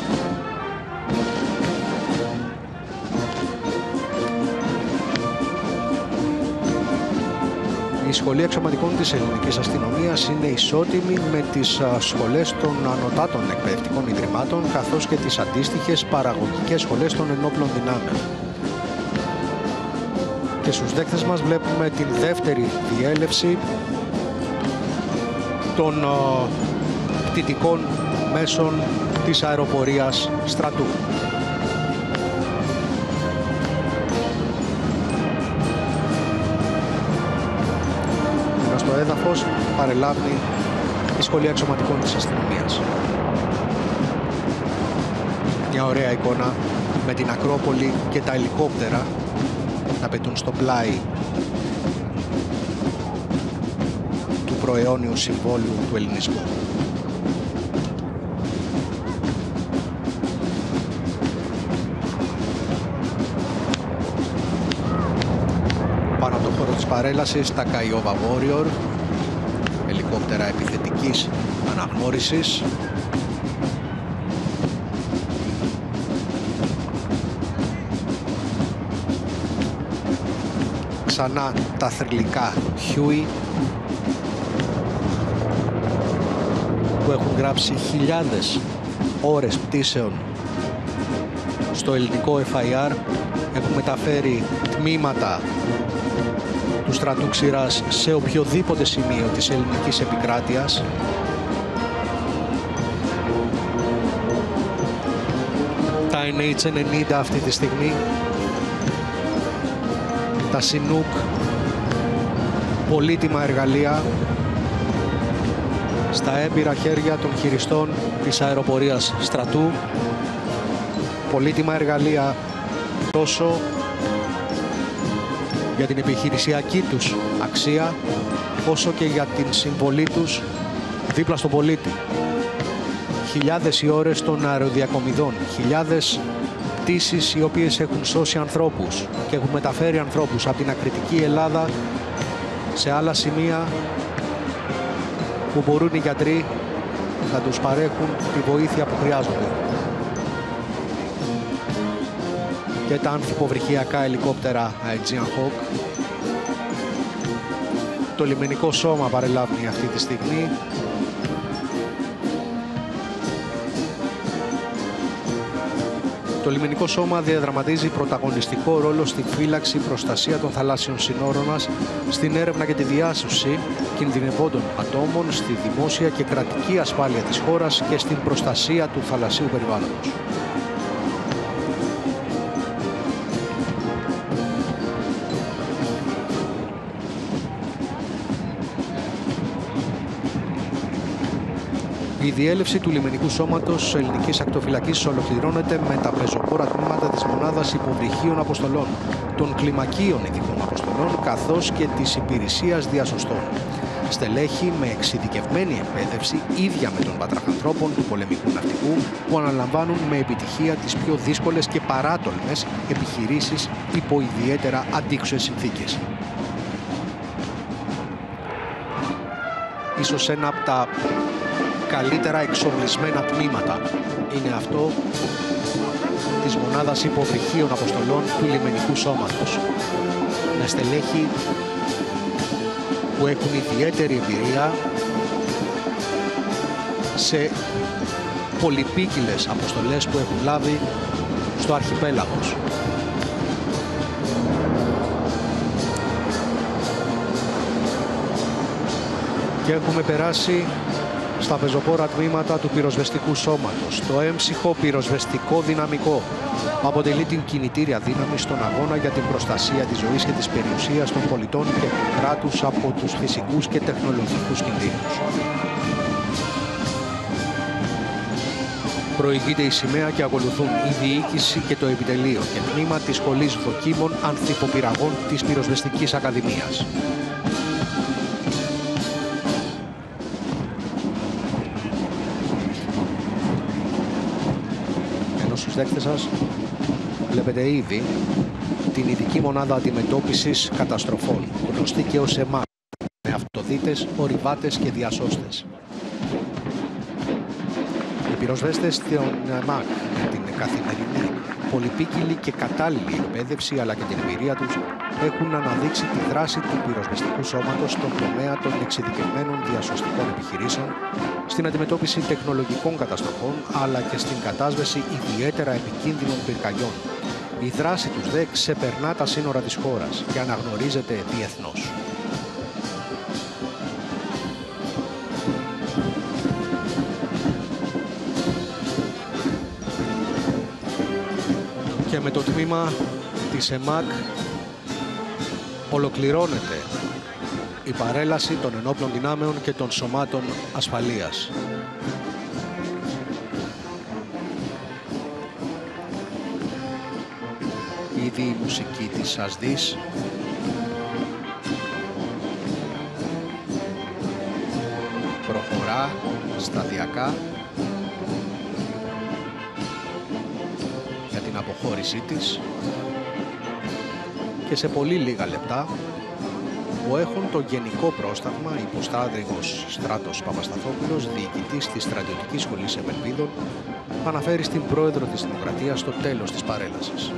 Η Σχολή Αξιωματικών της Ελληνικής Αστυνομίας είναι ισότιμη με τις σχολές των ανωτάτων εκπαιδευτικών ιδρυμάτων καθώς και τις αντίστοιχες παραγωγικές σχολές των ενόπλων δυνάμεων. Και στους δέκτες μας βλέπουμε την δεύτερη διέλευση των πτυτικών μέσων της αεροπορίας στρατού. στο έδαφος παρελάβει η σχολή αξιωματικών της αστυνομίας. Μια ωραία εικόνα με την Ακρόπολη και τα ελικόπτερα να πετούν στο πλάι προαιώνιου συμβόλου του ελληνισμού. παρέλασης τα Kiowa Warrior ελικόπτερα επιθετικής αναγνώρισης ξανά τα θρηλυκά Huey που έχουν γράψει χιλιάδες ώρες πτήσεων στο ελληνικό FIR έχουν μεταφέρει τμήματα του στρατού ξηράς σε οποιοδήποτε σημείο της ελληνικής επικράτειας. Τα NH90 αυτή τη στιγμή. Τα Sinook. Πολύτιμα εργαλεία στα έμπειρα χέρια των χειριστών της αεροπορίας στρατού. Πολύτιμα εργαλεία τόσο για την επιχειρησιακή τους αξία όσο και για την συμβολή τους δίπλα στον πολίτη. Χιλιάδες οι ώρες των αεροδιακομιδών, χιλιάδες πτήσεις οι οποίες έχουν σώσει ανθρώπους και έχουν μεταφέρει ανθρώπους από την ακριτική Ελλάδα σε άλλα σημεία που μπορούν οι γιατροί να τους παρέχουν τη βοήθεια που χρειάζονται. και τα ανθυποβρυχιακά ελικόπτερα Aegean Hawk. Το λιμενικό σώμα παρελάβει αυτή τη στιγμή. Το λιμενικό σώμα διαδραματίζει πρωταγωνιστικό ρόλο στη φύλαξη προστασία των θαλάσσιων συνόρων μας, στην έρευνα και τη διάσωση κινδυνευόντων ατόμων, στη δημόσια και κρατική ασφάλεια της χώρας και στην προστασία του θαλασσίου περιβάλλοντος. Η διέλευση του λιμενικού σώματος ελληνικής ακτοφυλακής ολοκληρώνεται με τα πεζοπόρα τμήματα της μονάδας υποβρυχίων αποστολών, των κλιμακίων ειδικών αποστολών καθώς και της υπηρεσίας διασωστών. Στελέχη με εξειδικευμένη εκπαίδευση ίδια με των πατραχανθρώπων του πολεμικού ναυτικού που αναλαμβάνουν με επιτυχία τις πιο δύσκολες και παράτολμες επιχειρήσεις υπό ιδιαίτερα αντίξωες συνθήκες. Ίσως ένα από τα καλύτερα εξοπλισμένα τμήματα είναι αυτό της μονάδας υποβρυχίων αποστολών του λιμενικού σώματος. Με στελέχη που έχουν ιδιαίτερη εμπειρία σε πολυπίκυλες αποστολές που έχουν λάβει στο αρχιπέλαγος. Και έχουμε περάσει στα πεζοπόρα τμήματα του πυροσβεστικού σώματος. Το έμψυχο πυροσβεστικό δυναμικό αποτελεί την κινητήρια δύναμη στον αγώνα για την προστασία της ζωής και της περιουσίας των πολιτών και του κράτους από τους φυσικούς και τεχνολογικούς κινδύνους. Προηγείται η σημαία και ακολουθούν η διοίκηση και το επιτελείο και τμήμα της σχολής δοκίμων ανθυποπυραγών της Πυροσβεστικής Ακαδημίας. Στους δέκτες σας βλέπετε ήδη την ειδική μονάδα αντιμετώπισης καταστροφών, γνωστή και ως ΕΜΑ, με αυτοδίτες, ορειβάτες και διασώστες. Οι πυροσβέστες των ΕΜΑΚ με την καθημερινή πολυπίκυλη και κατάλληλη εκπαίδευση αλλά και την εμπειρία τους έχουν αναδείξει τη δράση του πυροσβεστικού σώματος στον τομέα των εξειδικευμένων διασωστικών επιχειρήσεων, στην αντιμετώπιση τεχνολογικών καταστροφών αλλά και στην κατάσβεση ιδιαίτερα επικίνδυνων πυρκαγιών. Η δράση τους δε ξεπερνά τα σύνορα της χώρας και αναγνωρίζεται διεθνώς. Με το τμήμα της ΕΜΑΚ ολοκληρώνεται η παρέλαση των ενόπλων δυνάμεων και των σωμάτων ασφαλείας. Ήδη η μουσική της Ασδής προχωρά σταδιακά αποχώρησή της και σε πολύ λίγα λεπτά που έχουν το γενικό πρόσταγμα υποστάδρυγος Στράτος Παπασταθόπουλος, διοικητής της Στρατιωτικής Σχολής Ευελπίδων, αναφέρει στην πρόεδρο της Δημοκρατίας στο τέλος της παρέλασης.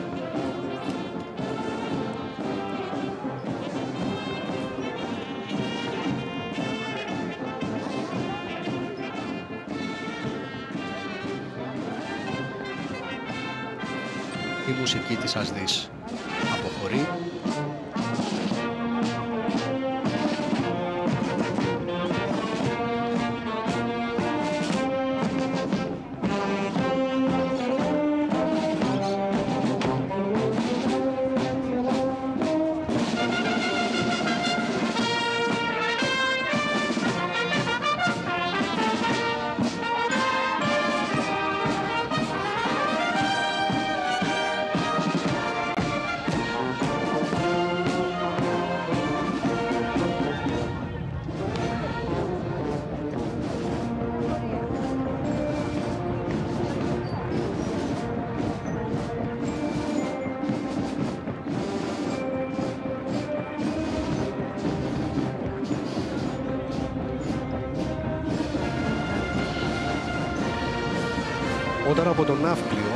Όταν από τον Ναύπλιο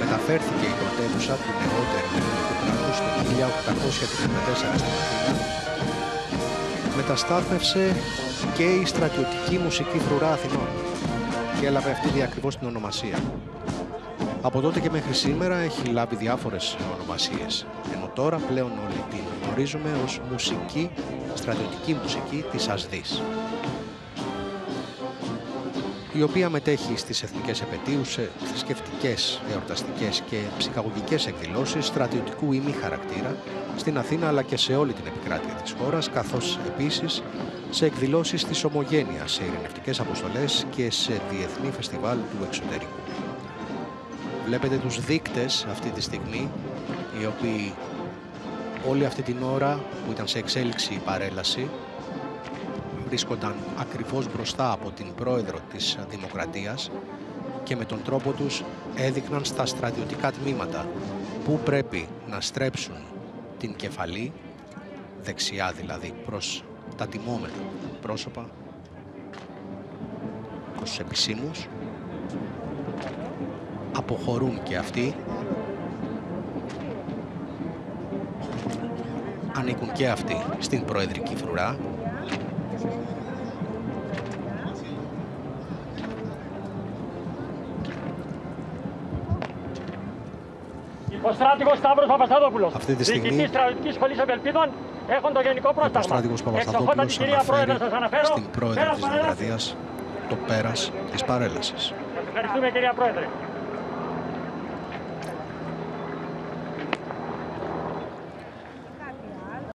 μεταφέρθηκε η πρωτεύουσα του νεότερου ελληνικού κράτους το 1834 στην Αθήνα, μεταστάθμευσε και η στρατιωτική μουσική φρουρά Αθηνών και έλαβε αυτή ακριβώς την ονομασία. Από τότε και μέχρι σήμερα έχει λάβει διάφορες ονομασίες, ενώ τώρα πλέον όλοι την γνωρίζουμε ως μουσική, στρατιωτική μουσική της Ασδής η οποία μετέχει στις εθνικές επαιτίους σε θρησκευτικές, εορταστικές και ψυχαγωγικές εκδηλώσεις στρατιωτικού ή μη χαρακτήρα στην Αθήνα αλλά και σε όλη την επικράτεια της χώρας, καθώς επίσης σε εκδηλώσεις της ομογένειας, σε ειρηνευτικές αποστολές και σε διεθνή φεστιβάλ του εξωτερικού. Βλέπετε τους δείκτες αυτή τη στιγμή, οι οποίοι όλη αυτή την ώρα που ήταν σε εξέλιξη η παρέλαση, βρίσκονταν ακριβώς μπροστά από την πρόεδρο της Δημοκρατίας και με τον τρόπο τους έδειχναν στα στρατιωτικά τμήματα που πρέπει να στρέψουν την κεφαλή, δεξιά δηλαδή, προς τα τιμόμενα πρόσωπα, προς τους επισήμους. Αποχωρούν και αυτοί. Ανήκουν και αυτοί στην προεδρική φρουρά. Υποστράτηγο Σταύρος Παπασταδόπουλο. Αυτή τη στιγμή. Διοικητής Στρατιωτικής Σχολής Ευελπίδων έχουν το γενικό πρόσταγμα. Υποστράτηγος Παπασταδόπουλος κυρία Πρόεδρε, σας αναφέρω. στην πρόεδρο της Δημοκρατίας το πέρας της παρέλασης. Ευχαριστούμε κυρία Πρόεδρε.